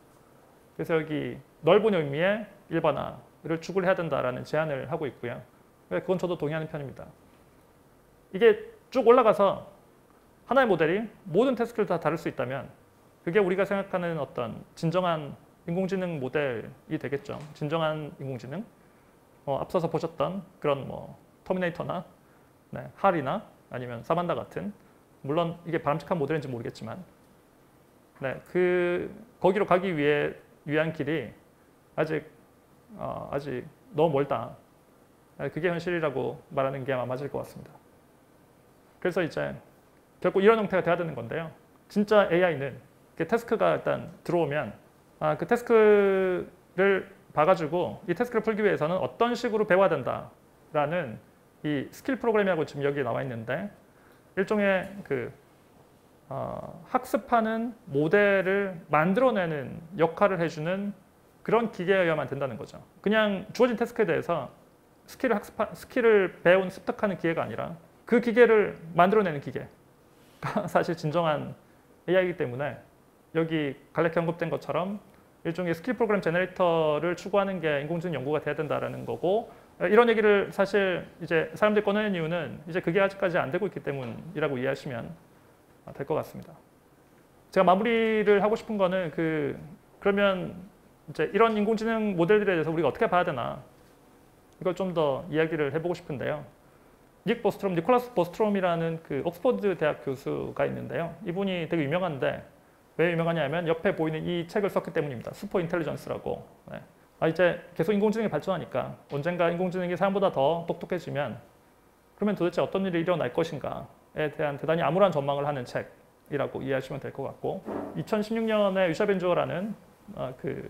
그래서 여기 넓은 의미의 일반화를 추구를 해야 된다라는 제안을 하고 있고요. 그건 저도 동의하는 편입니다. 이게 쭉 올라가서 하나의 모델이 모든 태스크를 다 다룰 수 있다면 그게 우리가 생각하는 어떤 진정한 인공지능 모델이 되겠죠. 진정한 인공지능. 어, 앞서서 보셨던 그런 뭐 터미네이터나 네, 할이나 아니면 사만다 같은 물론 이게 바람직한 모델인지 모르겠지만 네, 그 거기로 가기 위해 위한 길이 아직 어, 아직 너무 멀다. 네, 그게 현실이라고 말하는 게 아마 맞을 것 같습니다. 그래서 이제 결국 이런 형태가 돼야 되는 건데요. 진짜 AI는 태스크가 일단 들어오면 아, 그 태스크를 봐가지고 이 태스크를 풀기 위해서는 어떤 식으로 배워야 된다라는 이 스킬 프로그램이라고 지금 여기 나와 있는데 일종의 그 어, 학습하는 모델을 만들어내는 역할을 해주는 그런 기계여야만 된다는 거죠. 그냥 주어진 task에 대해서 skill을 학습 skill을 배운 습득하는 기계가 아니라 그 기계를 만들어내는 기계가 [laughs] 사실 진정한 AI이기 때문에 여기 갈래키 언급된 것처럼 일종의 skill program generator를 추구하는 게 인공지능 연구가 돼야 된다라는 거고 이런 얘기를 사실 이제 사람들이 꺼내는 이유는 이제 그게 아직까지 안 되고 있기 때문이라고 이해하시면 될 것 같습니다. 제가 마무리를 하고 싶은 거는 그 그러면 이제 이런 인공지능 모델들에 대해서 우리가 어떻게 봐야 되나 이걸 좀 더 이야기를 해보고 싶은데요. 닉 보스트롬, 니콜라스 보스트롬이라는 그 옥스퍼드 대학 교수가 있는데요. 이분이 되게 유명한데 왜 유명하냐면 옆에 보이는 이 책을 썼기 때문입니다. super intelligence라고. 네. 아 이제 계속 인공지능이 발전하니까 언젠가 인공지능이 사람보다 더 똑똑해지면 그러면 도대체 어떤 일이 일어날 것인가에 대한 대단히 암울한 전망을 하는 책이라고 이해하시면 될 것 같고 2016년에 유샤벤주어라는 어, 그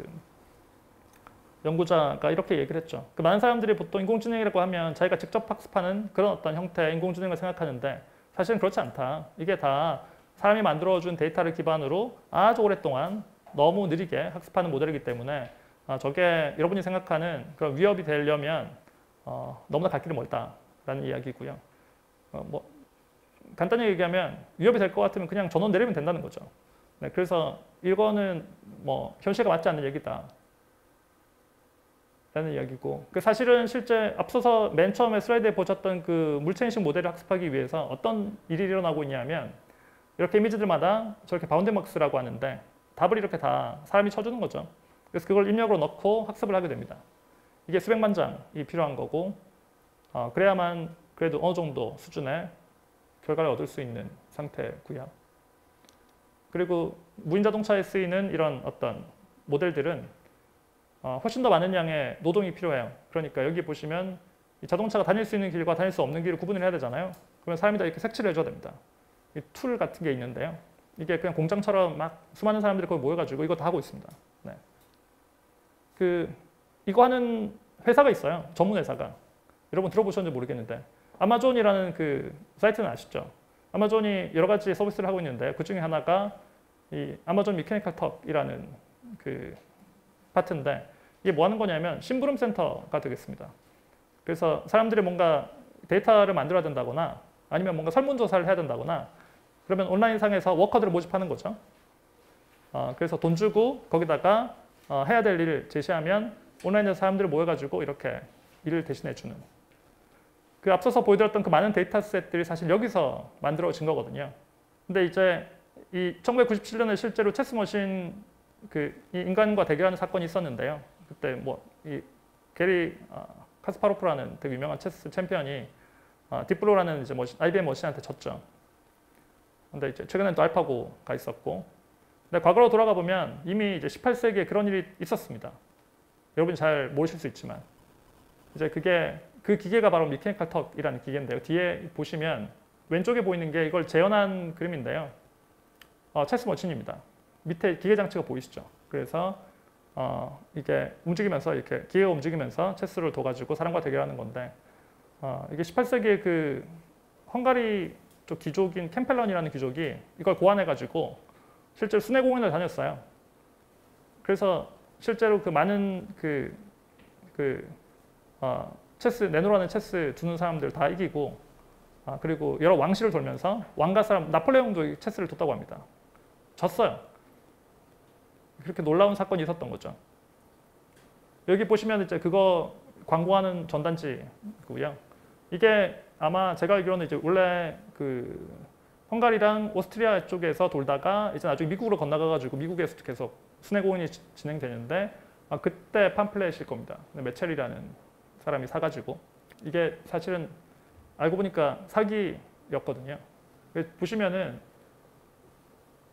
연구자가 이렇게 얘기를 했죠. 그 많은 사람들이 보통 인공지능이라고 하면 자기가 직접 학습하는 그런 어떤 형태의 인공지능을 생각하는데 사실은 그렇지 않다. 이게 다 사람이 만들어준 데이터를 기반으로 아주 오랫동안 너무 느리게 학습하는 모델이기 때문에 어, 저게 여러분이 생각하는 그런 위협이 되려면 어, 너무나 갈 길이 멀다라는 이야기고요. 어, 뭐 간단히 얘기하면 위협이 될 것 같으면 그냥 전원 내리면 된다는 거죠. 네, 그래서 이거는 뭐 현실과 맞지 않는 얘기다. 라는 이야기고 그 사실은 실제 앞서서 맨 처음에 슬라이드에 보셨던 그 물체 인식 모델을 학습하기 위해서 어떤 일이 일어나고 있냐면 이렇게 이미지들마다 저렇게 바운드막스라고 하는데 답을 이렇게 다 사람이 쳐주는 거죠. 그래서 그걸 입력으로 넣고 학습을 하게 됩니다. 이게 수백만 장이 필요한 거고 어, 그래야만 그래도 어느 정도 수준의 결과를 얻을 수 있는 상태고요. 그리고 무인 자동차에 쓰이는 이런 어떤 모델들은 어, 훨씬 더 많은 양의 노동이 필요해요. 그러니까 여기 보시면 자동차가 다닐 수 있는 길과 다닐 수 없는 길을 구분을 해야 되잖아요. 그러면 사람이 다 이렇게 색칠을 해줘야 됩니다. 툴 같은 게 있는데요. 이게 그냥 공장처럼 막 수많은 사람들이 거기 모여가지고 이거 다 하고 있습니다. 네. 그 이거 하는 회사가 있어요. 전문 회사가. 여러분 들어보셨는지 모르겠는데 아마존이라는 그 사이트는 아시죠? 아마존이 여러 가지 서비스를 하고 있는데 그 중에 하나가 이 아마존 미케니컬 턱이라는 그 파트인데 이게 뭐 하는 거냐면 심부름 센터가 되겠습니다. 그래서 사람들이 뭔가 데이터를 만들어야 된다거나 아니면 뭔가 설문조사를 해야 된다거나 그러면 온라인상에서 worker들을 모집하는 거죠. 어, 그래서 돈 주고 거기다가 어, 해야 될 일을 제시하면 온라인에서 사람들이 모여가지고 이렇게 일을 대신해주는 그 앞서서 보여드렸던 그 많은 dataset들이 사실 여기서 만들어진 거거든요. 근데 이제 이 1997년에 실제로 체스 machine 그 인간과 대결하는 사건이 있었는데요. 그때 뭐 이 게리 어, 카스파로프라는 되게 유명한 체스 챔피언이 어, 딥블루라는 이제 머신, IBM 머신한테 졌죠. 근데 이제 최근엔 또 알파고가 있었고, 근데 과거로 돌아가 보면 이미 이제 18세기에 그런 일이 있었습니다. 여러분이 잘 모르실 수 있지만 이제 그게 그 기계가 바로 Mechanical Turk이라는 기계인데요. 뒤에 보시면 왼쪽에 보이는 게 이걸 재현한 그림인데요. 어, 체스 machine입니다. 밑에 기계 장치가 보이시죠? 그래서 어, 이게 움직이면서 이렇게 기계가 움직이면서 체스를 둬가지고 사람과 대결하는 건데 어, 이게 18세기에 그 헝가리 쪽 귀족인 캠펠런이라는 귀족이 이걸 고안해가지고 실제로 순회 공연을 다녔어요. 그래서 실제로 그 많은 그, 그 어, 체스 내노라는 체스 두는 사람들 다 이기고 아, 그리고 여러 왕실을 돌면서 왕가 사람 나폴레옹도 체스를 뒀다고 합니다. 졌어요. 그렇게 놀라운 사건이 있었던 거죠. 여기 보시면 이제 그거 광고하는 전단지고요. 이게 아마 제가 알기로는 이제 원래 그 헝가리랑 오스트리아 쪽에서 돌다가 이제 나중에 미국으로 건너가가지고 미국에서 계속 순회 공연이 진행되는데 아, 그때 팜플렛일 겁니다. 메첼이라는 사람이 사가지고 이게 사실은 알고 보니까 사기였거든요. 보시면은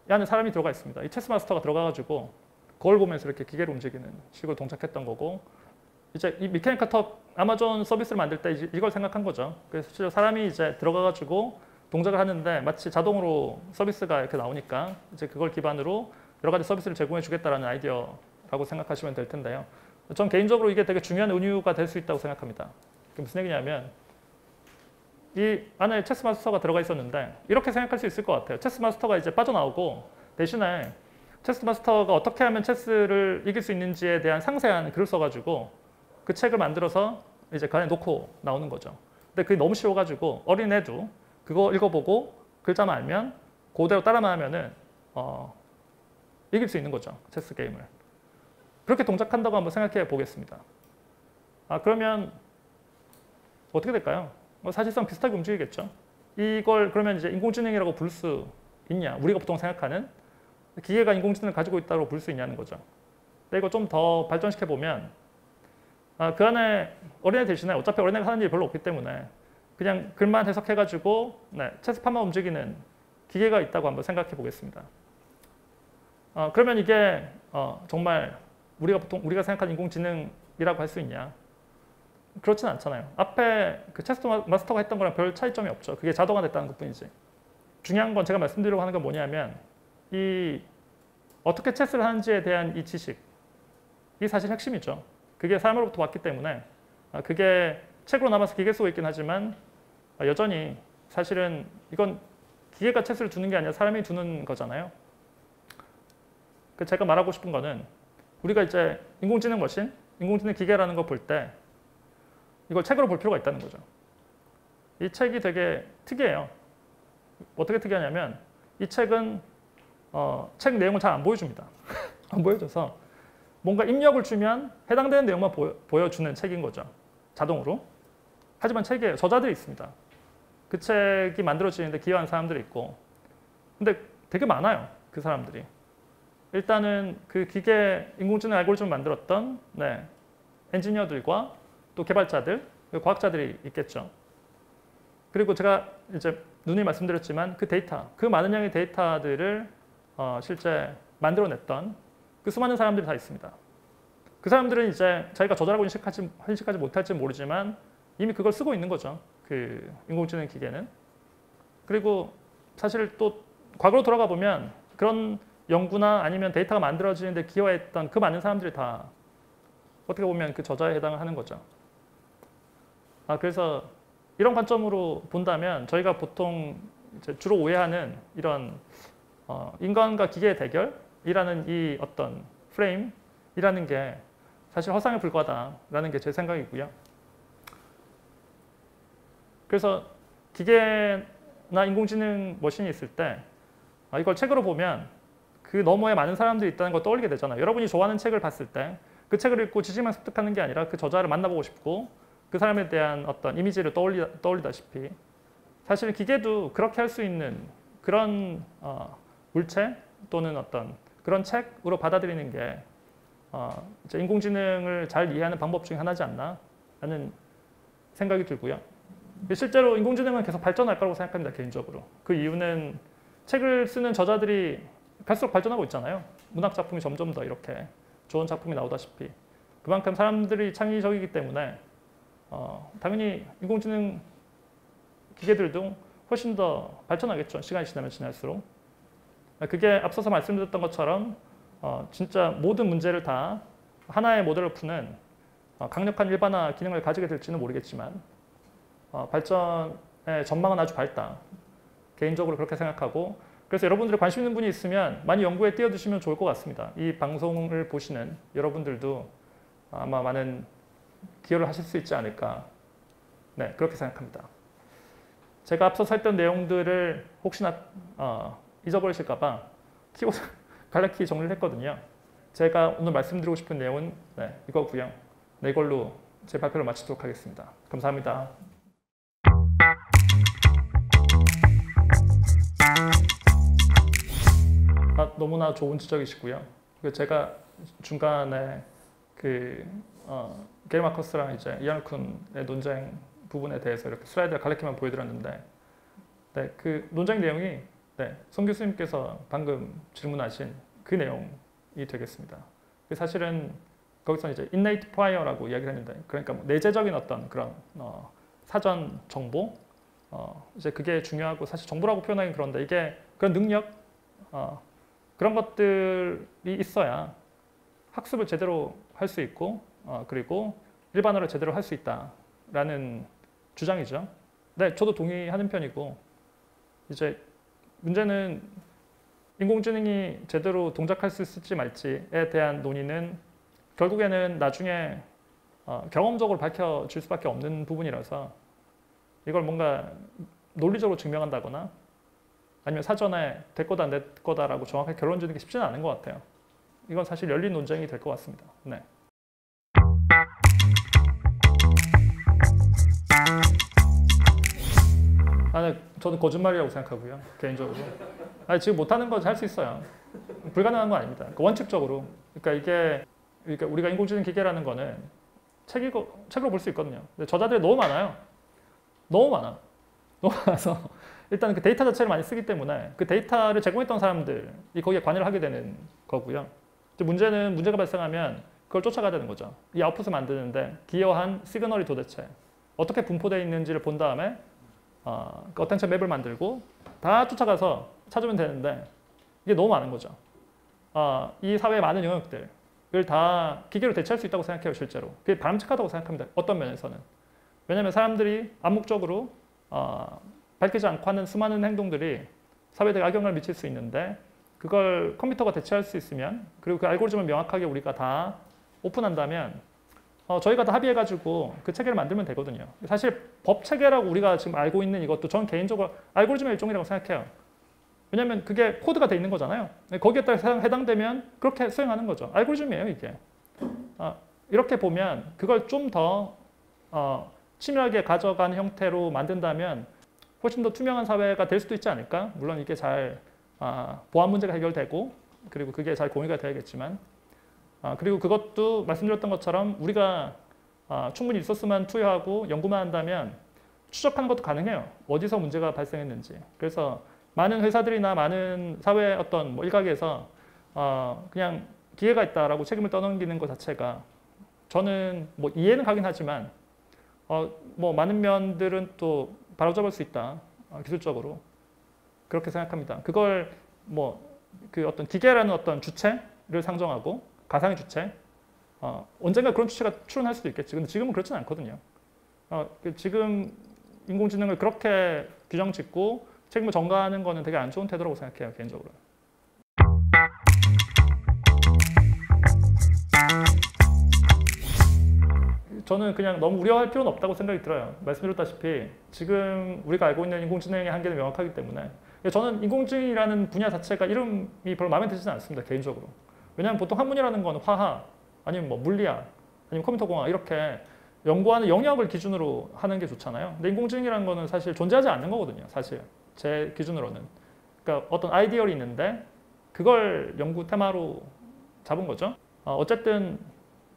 이 안에 사람이 들어가 있습니다. 이 체스 마스터가 들어가가지고 거울 보면서 이렇게 기계를 움직이는 식으로 동작했던 거고 이제 이 미케니컬 턱 아마존 서비스를 만들 때 이걸 생각한 거죠. 그래서 실제 사람이 이제 들어가가지고 동작을 하는데 마치 자동으로 서비스가 이렇게 나오니까 이제 그걸 기반으로 여러 가지 서비스를 제공해 주겠다라는 아이디어라고 생각하시면 될 텐데요. 전 개인적으로 이게 되게 중요한 은유가 될 수 있다고 생각합니다. 무슨 얘기냐면 이 안에 체스 마스터가 들어가 있었는데 이렇게 생각할 수 있을 것 같아요. 체스 마스터가 이제 빠져나오고 대신에 체스 마스터가 어떻게 하면 체스를 이길 수 있는지에 대한 상세한 글을 써가지고 그 책을 만들어서 이제 그 안에 놓고 나오는 거죠. 근데 그게 너무 쉬워가지고 어린애도 그거 읽어보고 글자만 알면 그대로 따라만 하면은 어, 이길 수 있는 거죠. 체스 게임을. 그렇게 동작한다고 한번 생각해 보겠습니다. 아 그러면 어떻게 될까요? 뭐 사실상 비슷하게 움직이겠죠. 이걸 그러면 이제 인공지능이라고 부를 수 있냐? 우리가 보통 생각하는 기계가 인공지능을 가지고 있다고 부를 수 있냐는 거죠. 근데 이거 좀 더 발전시켜 보면 아, 그 안에 어린애 대신에 어차피 어린애가 하는 일이 별로 없기 때문에 그냥 글만 해석해가지고 네, 체스판만 움직이는 기계가 있다고 한번 생각해 보겠습니다. 어, 그러면 이게 어, 정말 우리가 보통 우리가 생각하는 인공지능이라고 할 수 있냐? 그렇진 않잖아요. 앞에 그 체스 마스터가 했던 거랑 별 차이점이 없죠. 그게 자동화 됐다는 것뿐이지. 중요한 건 제가 말씀드리려고 하는 건 뭐냐면 이 어떻게 체스를 하는지에 대한 이 지식 이 사실 핵심이죠. 그게 사람으로부터 왔기 때문에 아, 그게 책으로 남아서 기계 쓰고 있긴 하지만 아, 여전히 사실은 이건 기계가 체스를 두는 게 아니라 사람이 두는 거잖아요. 그 제가 말하고 싶은 거는 우리가 이제 인공지능 머신, 인공지능 기계라는 거 볼 때 이걸 책으로 볼 필요가 있다는 거죠. 이 책이 되게 특이해요. 어떻게 특이하냐면 이 책은 어, 책 내용을 잘 안 보여줍니다. [laughs] 안 보여줘서 뭔가 입력을 주면 해당되는 내용만 보여, 주는 책인 거죠. 자동으로. 하지만 책에 저자들이 있습니다. 그 책이 만들어지는데 기여한 사람들이 있고 근데 되게 많아요. 그 사람들이. 일단은 그 기계 인공지능 알고리즘을 만들었던 네, 엔지니어들과 또 개발자들, 과학자들이 있겠죠. 그리고 제가 이제 눈이 말씀드렸지만 그 데이터, 그 많은 양의 데이터들을 어, 실제 만들어냈던 그 수많은 사람들이 다 있습니다. 그 사람들은 이제 자기가 저절하고 인식하지, 인식하지 못할지 모르지만 이미 그걸 쓰고 있는 거죠. 그 인공지능 기계는. 그리고 사실 또 과거로 돌아가 보면 그런 연구나 아니면 데이터가 만들어지는데 기여했던 그 많은 사람들이 다 어떻게 보면 그 저자에 해당하는 거죠. 아, 그래서 이런 관점으로 본다면 저희가 보통 주로 오해하는 이런 어, 인간과 기계의 대결 이라는 이 어떤 프레임이라는 게 사실 허상에 불과하다라는 게 제 생각이고요. 그래서 기계나 인공지능 머신이 있을 때 아, 이걸 책으로 보면 그 너머에 많은 사람들이 있다는 걸 떠올리게 되잖아요. 여러분이 좋아하는 책을 봤을 때 그 책을 읽고 지식만 습득하는 게 아니라 그 저자를 만나보고 싶고 그 사람에 대한 어떤 이미지를 떠올리, 떠올리다시피 사실 기계도 그렇게 할 수 있는 그런 어, 물체 또는 어떤 그런 책으로 받아들이는 게 어, 인공지능을 잘 이해하는 방법 중에 하나지 않나 하는 생각이 들고요. 실제로 인공지능은 계속 발전할 거라고 생각합니다. 개인적으로. 그 이유는 책을 쓰는 저자들이 갈수록 발전하고 있잖아요. 문학 작품이 점점 더 이렇게 좋은 작품이 나오다시피 그만큼 사람들이 창의적이기 때문에 어, 당연히 인공지능 기계들도 훨씬 더 발전하겠죠. 시간이 지나면 지날수록. 그게 앞서서 말씀드렸던 것처럼 어, 진짜 모든 문제를 다 하나의 모델로 푸는 어, 강력한 일반화 기능을 가지게 될지는 모르겠지만 어, 발전의 전망은 아주 밝다. 개인적으로 그렇게 생각하고 그래서 여러분들이 관심 있는 분이 있으면 많이 연구에 뛰어드시면 좋을 것 같습니다. 이 방송을 보시는 여러분들도 아마 많은 기여를 하실 수 있지 않을까. 네, 그렇게 생각합니다. 제가 앞서 했던 내용들을 혹시나 어, 잊어버리실까봐 키워드 [laughs] 갈라키 정리를 했거든요. 제가 오늘 말씀드리고 싶은 내용은 네, 이거고요. 네, 이걸로 제 발표를 마치도록 하겠습니다. 감사합니다. 아, 너무나 좋은 지적이시고요. 제가 중간에 그 어, 게일 마커스랑 이제 이안쿤의 논쟁 부분에 대해서 이렇게 슬라이드를 가리키만 보여드렸는데 네, 그 논쟁 내용이 네, 송 교수님께서 방금 질문하신 그 내용이 되겠습니다. 그 사실은 거기서 이제 innate prior라고 이야기를 했는데 그러니까 뭐 내재적인 어떤 그런 어, 사전 정보 어, 이제 그게 중요하고 사실 정보라고 표현하기 그런데 이게 그런 능력 어, 그런 것들이 있어야 학습을 제대로 할 수 있고 어, 그리고 일반어를 제대로 할 수 있다라는 주장이죠. 네, 저도 동의하는 편이고 이제 문제는 인공지능이 제대로 동작할 수 있을지 말지에 대한 논의는 결국에는 나중에 어, 경험적으로 밝혀질 수밖에 없는 부분이라서 이걸 뭔가 논리적으로 증명한다거나 아니면 사전에 될 거다 안 될 거다라고 정확하게 결론 지는 게 쉽지는 않은 것 같아요. 이건 사실 열린 논쟁이 될 것 같습니다. 네. 아, 네, 저는 거짓말이라고 생각하고요. 개인적으로. 아니, 지금 못하는 거 할 수 있어요. 불가능한 거 아닙니다. 그러니까 원칙적으로. 그러니까 이게 그러니까 우리가 인공지능 기계라는 거는 책이고, 책으로 볼 수 있거든요. 근데 저자들이 너무 많아요. 너무 많아. 너무 많아서 일단 그 데이터 자체를 많이 쓰기 때문에 그 데이터를 제공했던 사람들이 거기에 관여를 하게 되는 거고요. 문제는 문제가 발생하면 그걸 쫓아가야 되는 거죠. 이 아웃풋을 만드는데 기여한 signal이 도대체 어떻게 분포되어 있는지를 본 다음에 어, 그 attention map을 만들고 다 쫓아가서 찾으면 되는데 이게 너무 많은 거죠. 어, 이 사회의 많은 영역들을 다 기계로 대체할 수 있다고 생각해요, 실제로. 그게 바람직하다고 생각합니다. 어떤 면에서는. 왜냐하면 사람들이 암묵적으로 어, 밝히지 않고 하는 수많은 행동들이 사회에 악영향을 미칠 수 있는데 그걸 컴퓨터가 대체할 수 있으면 그리고 그 알고리즘을 명확하게 우리가 다 오픈한다면 어, 저희가 다 합의해가지고 그 체계를 만들면 되거든요. 사실 법 체계라고 우리가 지금 알고 있는 이것도 전 개인적으로 알고리즘의 일종이라고 생각해요. 왜냐하면 그게 코드가 돼 있는 거잖아요. 거기에 따라 해당되면 그렇게 수행하는 거죠. 알고리즘이에요, 이게. 어, 이렇게 보면 그걸 좀더 어, 치밀하게 가져가는 형태로 만든다면 훨씬 더 투명한 사회가 될 수도 있지 않을까? 물론 이게 잘 아, 보안 문제가 해결되고 그리고 그게 잘 공유가 돼야겠지만 아, 그리고 그것도 말씀드렸던 것처럼 우리가 아, 충분히 리소스만 투여하고 연구만 한다면 추적하는 것도 가능해요. 어디서 문제가 발생했는지. 그래서 많은 회사들이나 많은 사회 어떤 뭐 일각에서 어, 그냥 기회가 있다라고 책임을 떠넘기는 것 자체가 저는 뭐 이해는 가긴 하지만 어, 뭐 많은 면들은 또 바로잡을 수 있다 어, 기술적으로 그렇게 생각합니다. 그걸 뭐 그 어떤 기계라는 어떤 주체를 상정하고 가상의 주체 어, 언젠가 그런 주체가 출현할 수도 있겠지. 근데 지금은 그렇지는 않거든요. 어, 그 지금 인공지능을 그렇게 규정 짓고 책임을 전가하는 거는 되게 안 좋은 태도라고 생각해요 개인적으로. 저는 그냥 너무 우려할 필요는 없다고 생각이 들어요. 말씀드렸다시피 지금 우리가 알고 있는 인공지능의 한계는 명확하기 때문에 저는 인공지능이라는 분야 자체가 이름이 별로 마음에 들지는 않습니다. 개인적으로. 왜냐하면 보통 학문이라는 거는 화학 아니면 뭐 물리학 아니면 컴퓨터공학 이렇게 연구하는 영역을 기준으로 하는 게 좋잖아요. 근데 인공지능이라는 거는 사실 존재하지 않는 거거든요. 사실 제 기준으로는. 그러니까 어떤 아이디어이 있는데 그걸 연구 테마로 잡은 거죠. 어, 어쨌든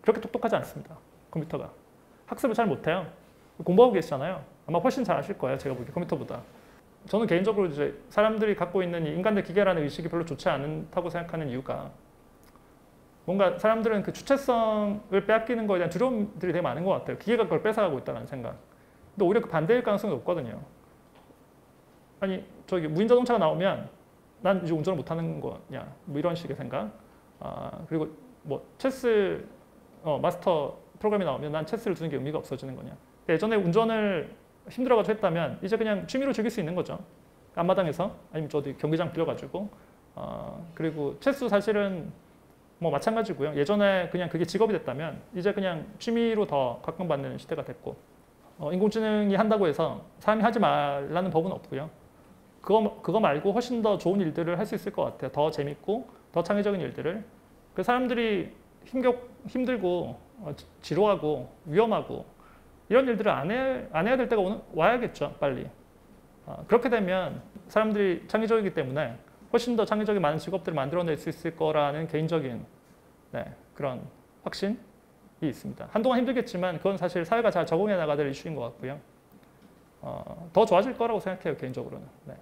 그렇게 똑똑하지 않습니다. 컴퓨터가. 학습을 잘 못해요. 공부하고 계시잖아요. 아마 훨씬 잘 아실 거예요. 제가 보기 컴퓨터보다. 저는 개인적으로 이제 사람들이 갖고 있는 인간의 기계라는 의식이 별로 좋지 않다고 생각하는 이유가 뭔가 사람들은 그 주체성을 빼앗기는 거에 대한 두려움들이 되게 많은 것 같아요. 기계가 그걸 뺏어가고 있다는 생각. 근데 오히려 그 반대일 가능성이 높거든요. 아니 저기 무인 자동차가 나오면 난 이제 운전을 못하는 거냐 뭐 이런 식의 생각. 아 그리고 뭐 체스 어, 마스터 프로그램이 나오면 난 체스를 두는 게 의미가 없어지는 거냐. 예전에 운전을 힘들어가지고 했다면 이제 그냥 취미로 즐길 수 있는 거죠. 앞마당에서 아니면 저 어디 경기장 빌려가지고 어, 그리고 체스 사실은 뭐 마찬가지고요. 예전에 그냥 그게 직업이 됐다면 이제 그냥 취미로 더 각광받는 시대가 됐고 어, 인공지능이 한다고 해서 사람이 하지 말라는 법은 없고요. 그거, 그거 말고 훨씬 더 좋은 일들을 할 수 있을 것 같아요. 더 재밌고 더 창의적인 일들을. 그 사람들이 힘겨, 힘들고 어, 지루하고 위험하고 이런 일들을 안, 해, 안 해야 될 때가 오는, 와야겠죠. 빨리. 어, 그렇게 되면 사람들이 창의적이기 때문에 훨씬 더 창의적인 많은 직업들을 만들어낼 수 있을 거라는 개인적인 네, 그런 확신이 있습니다. 한동안 힘들겠지만 그건 사실 사회가 잘 적응해 나가야 될 이슈인 것 같고요. 어, 더 좋아질 거라고 생각해요 개인적으로는. 네.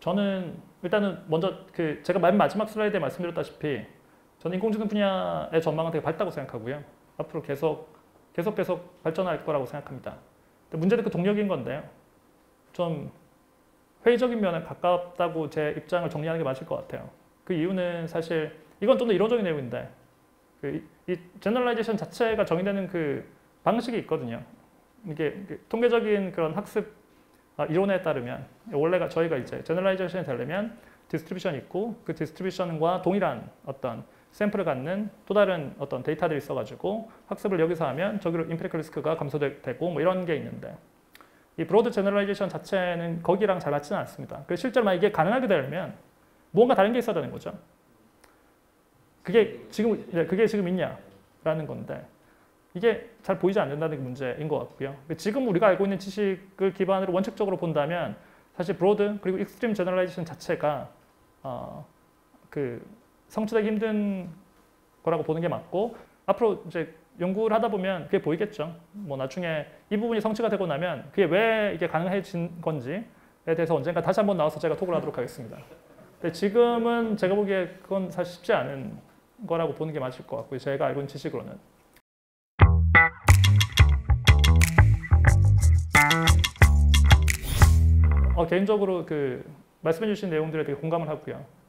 저는 일단은 먼저 그 제가 맨 마지막 슬라이드에 말씀드렸다시피 저는 인공지능 분야의 전망은 되게 밝다고 생각하고요. 앞으로 계속 계속 계속 발전할 거라고 생각합니다. 문제는 그 동력인 건데요. 좀 회의적인 면에 가깝다고 제 입장을 정리하는 게 맞을 것 같아요. 그 이유는 사실 이건 좀 더 이론적인 내용인데 그 이 generalization 자체가 정의되는 그 방식이 있거든요. 이게 그 통계적인 그런 학습 아, 이론에 따르면 원래가 저희가 이제 generalization이 되려면 distribution이 있고 그 distribution과 동일한 어떤 샘플을 갖는 또 다른 어떤 데이터들이 있어가지고 학습을 여기서 하면 저기로 empirical risk가 감소되고 뭐 이런 게 있는데 이 broad generalization 자체는 거기랑 잘 맞지는 않습니다. 그래서 실제로 만약 이게 가능하게 되려면 무언가 다른 게 있어야 되는 거죠. 그게 지금 예, 그게 지금 있냐라는 건데 이게 잘 보이지 않는다는 게 문제인 것 같고요. 지금 우리가 알고 있는 지식을 기반으로 원칙적으로 본다면 사실 broad 그리고 extreme generalization 자체가 어, 그 성취되기 힘든 거라고 보는 게 맞고 앞으로 이제 연구를 하다 보면 그게 보이겠죠. 뭐 나중에 이 부분이 성취가 되고 나면 그게 왜 이게 가능해진 건지에 대해서 언젠가 다시 한번 나와서 제가 talk을 하도록 하겠습니다. 근데 지금은 제가 보기에 그건 사실 쉽지 않은 거라고 보는 게 맞을 것 같고요. 제가 알고 있는 지식으로는. 어, 개인적으로 그 말씀해 주신 내용들에 되게 공감을 하고요.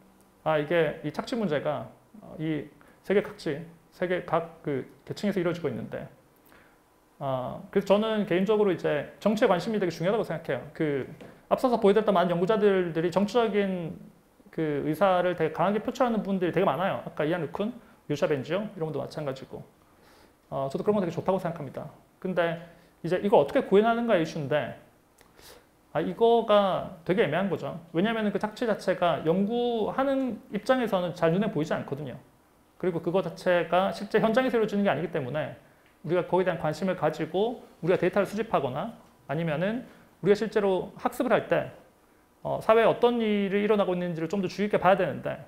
아 이게 이 착취 문제가 어, 이 세계 각지, 세계 각 그 계층에서 이루어지고 있는데, 아 그래서 저는 개인적으로 이제 정치에 관심이 되게 중요하다고 생각해요. 그 앞서서 보여드렸던 많은 연구자들이 정치적인 그 의사를 되게 강하게 표출하는 분들이 되게 많아요. 아까 이안 루쿤, 유샤 벤지오 이런 분도 마찬가지고. 어, 저도 그런 거 되게 좋다고 생각합니다. 근데 이제 이거 어떻게 구현하는가 이슈인데 아, 이거가 되게 애매한 거죠. 왜냐하면 그 착취 자체가 연구하는 입장에서는 잘 눈에 보이지 않거든요. 그리고 그거 자체가 실제 현장에서 이루어지는 게 아니기 때문에 우리가 거기에 대한 관심을 가지고 우리가 데이터를 수집하거나 아니면은 우리가 실제로 학습을 할때 어, 사회에 어떤 일이 일어나고 있는지를 좀 더 주의 깊게 봐야 되는데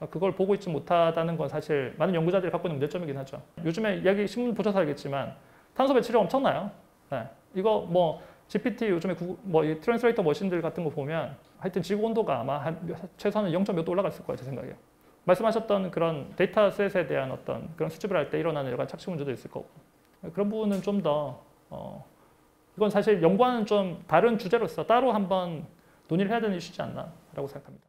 어, 그걸 보고 있지 못하다는 건 사실 많은 연구자들이 갖고 있는 문제점이긴 하죠. 요즘에 이야기 신문 보셔서 알겠지만 탄소 배출이 엄청나요. 네. 이거 뭐 GPT 요즘에 뭐이 translator machine들 같은 거 보면 하여튼 지구 온도가 아마 한 최소한 0.몇 도 올라갔을 거예요, 제 생각에. 말씀하셨던 그런 dataset에 대한 어떤 그런 수집을 할 때 일어나는 여러 가지 착취 문제도 있을 거고 그런 부분은 좀 더 어, 이건 사실 연구하는 좀 다른 주제로서 따로 한번 논의를 해야 되는 이슈지 않나라고 생각합니다.